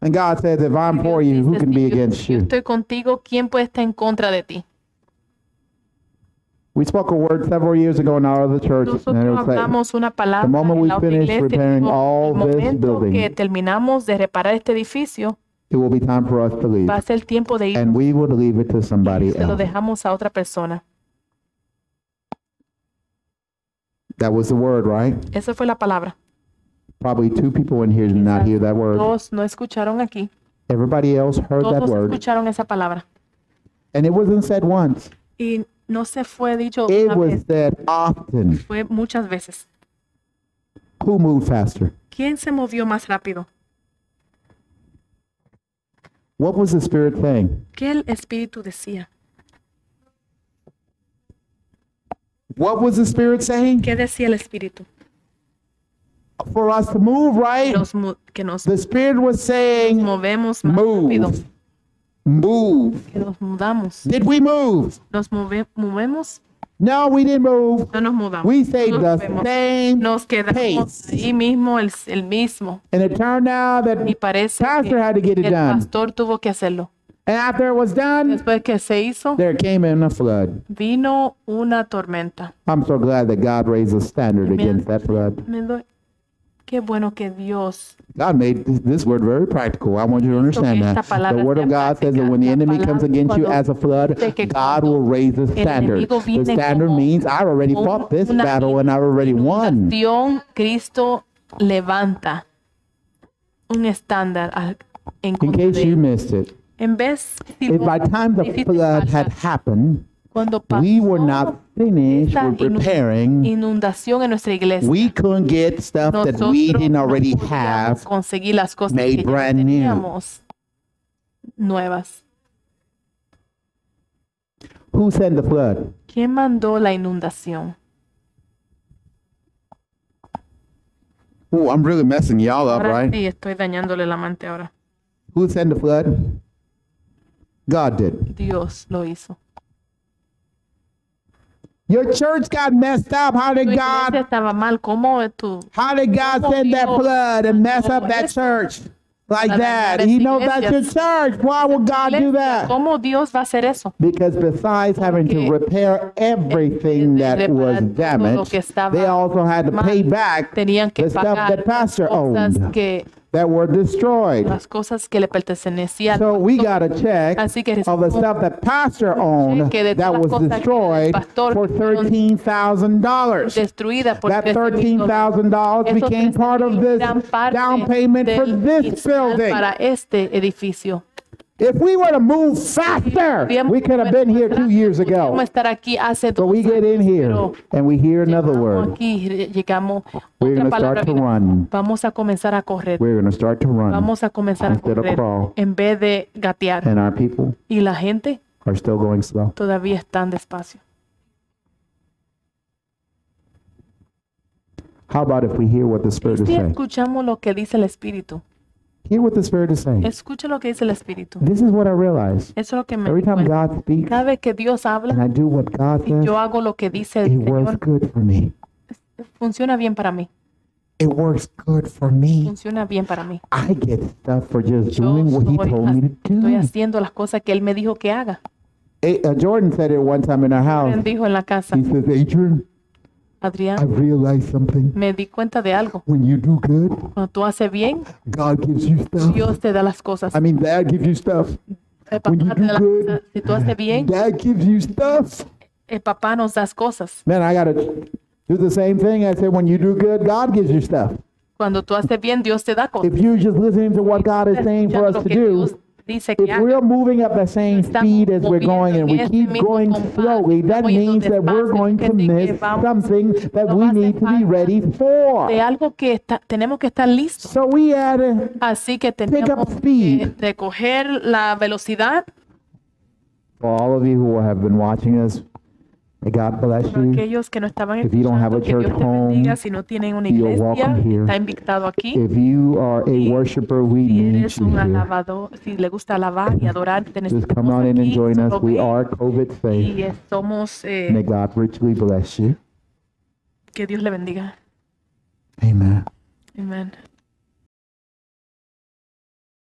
And God says, if I'm for you, who Dice, can si be yo- against yo you? estoy contigo, ¿quién puede estar en contra de ti? We spoke a word several years ago in our other church, and it Nosotros was like, hablamos una palabra the moment en we la otra finish iglesia, repairing all el this momento building, que terminamos de reparar este edificio, it will be time for us to leave. va a ser tiempo de ir And we would leave it to somebody se lo else. dejamos a otra persona. That was the word, right? Esa fue la palabra. Probably two people in here did not hear that word. Todos no escucharon aquí. Everybody else heard that Todos word. escucharon esa palabra. And it wasn't said once. Y no se fue dicho It una was vez, said often. fue muchas veces. Who moved faster? ¿Quién se movió más rápido? What was the Spirit saying? ¿Qué el Espíritu decía? What was the Spirit saying? ¿Qué decía el Espíritu? For us to move, right? Nos que nos The Spirit was saying, movemos más rápido. move. Move. Que nos mudamos. Did we move? Nos move- movemos. No, we didn't move. No nos mudamos. We stayed Nos the same. Nos quedamos pace. ahí mismo, el, el mismo. And it turned out Y that parece pastor had to get it que el done. pastor tuvo que hacerlo. And after it was done, Después que se hizo, there came in a flood. vino una tormenta. I'm so glad that God raised a standard Amen. against that flood. Me doy- Qué bueno que Dios God made this, this word very practical. I want you to understand that. The word of God says that when the enemy comes against you as a flood, God will raise the standard. The standard means I've already fought this battle and I've already won. Cristo levanta un estándar en In case you missed it, En vez, si if by the time the flood had happened, cuando pasó we were not finished esta with inu- preparing, inundación en nuestra iglesia, we couldn't get stuff that we didn't already have. conseguir las cosas made que brand new. teníamos nuevas. Who sent the flood? ¿Quién mandó la inundación? Oh, I'm really messing y'all up, Ahora right? sí, estoy dañándole la mente ahora. Who sent the flood? God did. Dios lo hizo. Your church got messed up. How did God estaba mal. ¿Cómo tú? how did God send that flood and mess up that church like that? He knows that's your church. Why would God do that? ¿Cómo Dios va a hacer eso? Because besides having to repair everything that was reparar todo lo damaged, they also had to pay back the stuff that pastor owned that were destroyed. las cosas que le pertenecían. So we got a check Así que of the stuff that pastor owned that was cosas que el destroyed for $13,000. destruida por That 13,000 $13,000 became part of 13,000 this down payment for this building. Para este edificio. If we were to move faster, we could have been here two years ago. Estar aquí hace But dos we get in here and we hear another word. aquí, llegamos. We're going to start to run. Vamos a comenzar a correr. We're going to start to run. Vamos a comenzar a Instead of correr crawl. en vez de gatear. And our people Y la gente are still going slow. todavía están despacio. How about if we hear what the Spirit is saying? escuchamos lo que dice el Espíritu, Hear what the Spirit is saying. escucha lo que dice el Espíritu. This is what I realize. Eso es lo que me Every time. God speaks Cada vez que Dios habla and I do what God y says, yo hago lo que dice el it works Señor, good for me. funciona bien para mí. It works good for me. Funciona bien para mí. I get stuff for just Yo doing what He told me to estoy do. haciendo las cosas que Él me dijo que haga. Eh, uh, Jordan said it one time in our house. Él dijo en la casa, He says, Adrian, I realized something. me di cuenta de algo. When you do good, Cuando tú haces bien, God gives you stuff. Dios te da las cosas. I mean, Dad gives you stuff. El When you papá te da do las good, cosas. Si tú haces bien, Dad gives you stuff. el papá nos da cosas. Man, I got to do the same thing. I said, when you do good, God gives you stuff. Cuando tú haces bien, Dios te da cosas. If you're just listening to what God is saying for us to que do, Dios dice que If we're moving at the same speed as we're going and we keep going slowly, that means that we're going to quiere decir que miss something that we need to be ready for. de algo que está, tenemos que estar listos. So we had to Así que up tenemos que recoger la velocidad. For all of you who have been watching us, God bless you. aquellos que no estaban If you don't have a escuchando, que Dios church te bendiga. home, Si no tienen una iglesia, está invitado aquí. If you are a worshiper, we Si need eres un alabador, si le gusta alabar y adorar, te Just come necesitamos on in and aquí. join us. We are COVID safe. y eh, somos, eh, May God richly bless you. que Dios le bendiga. Amen. Amén.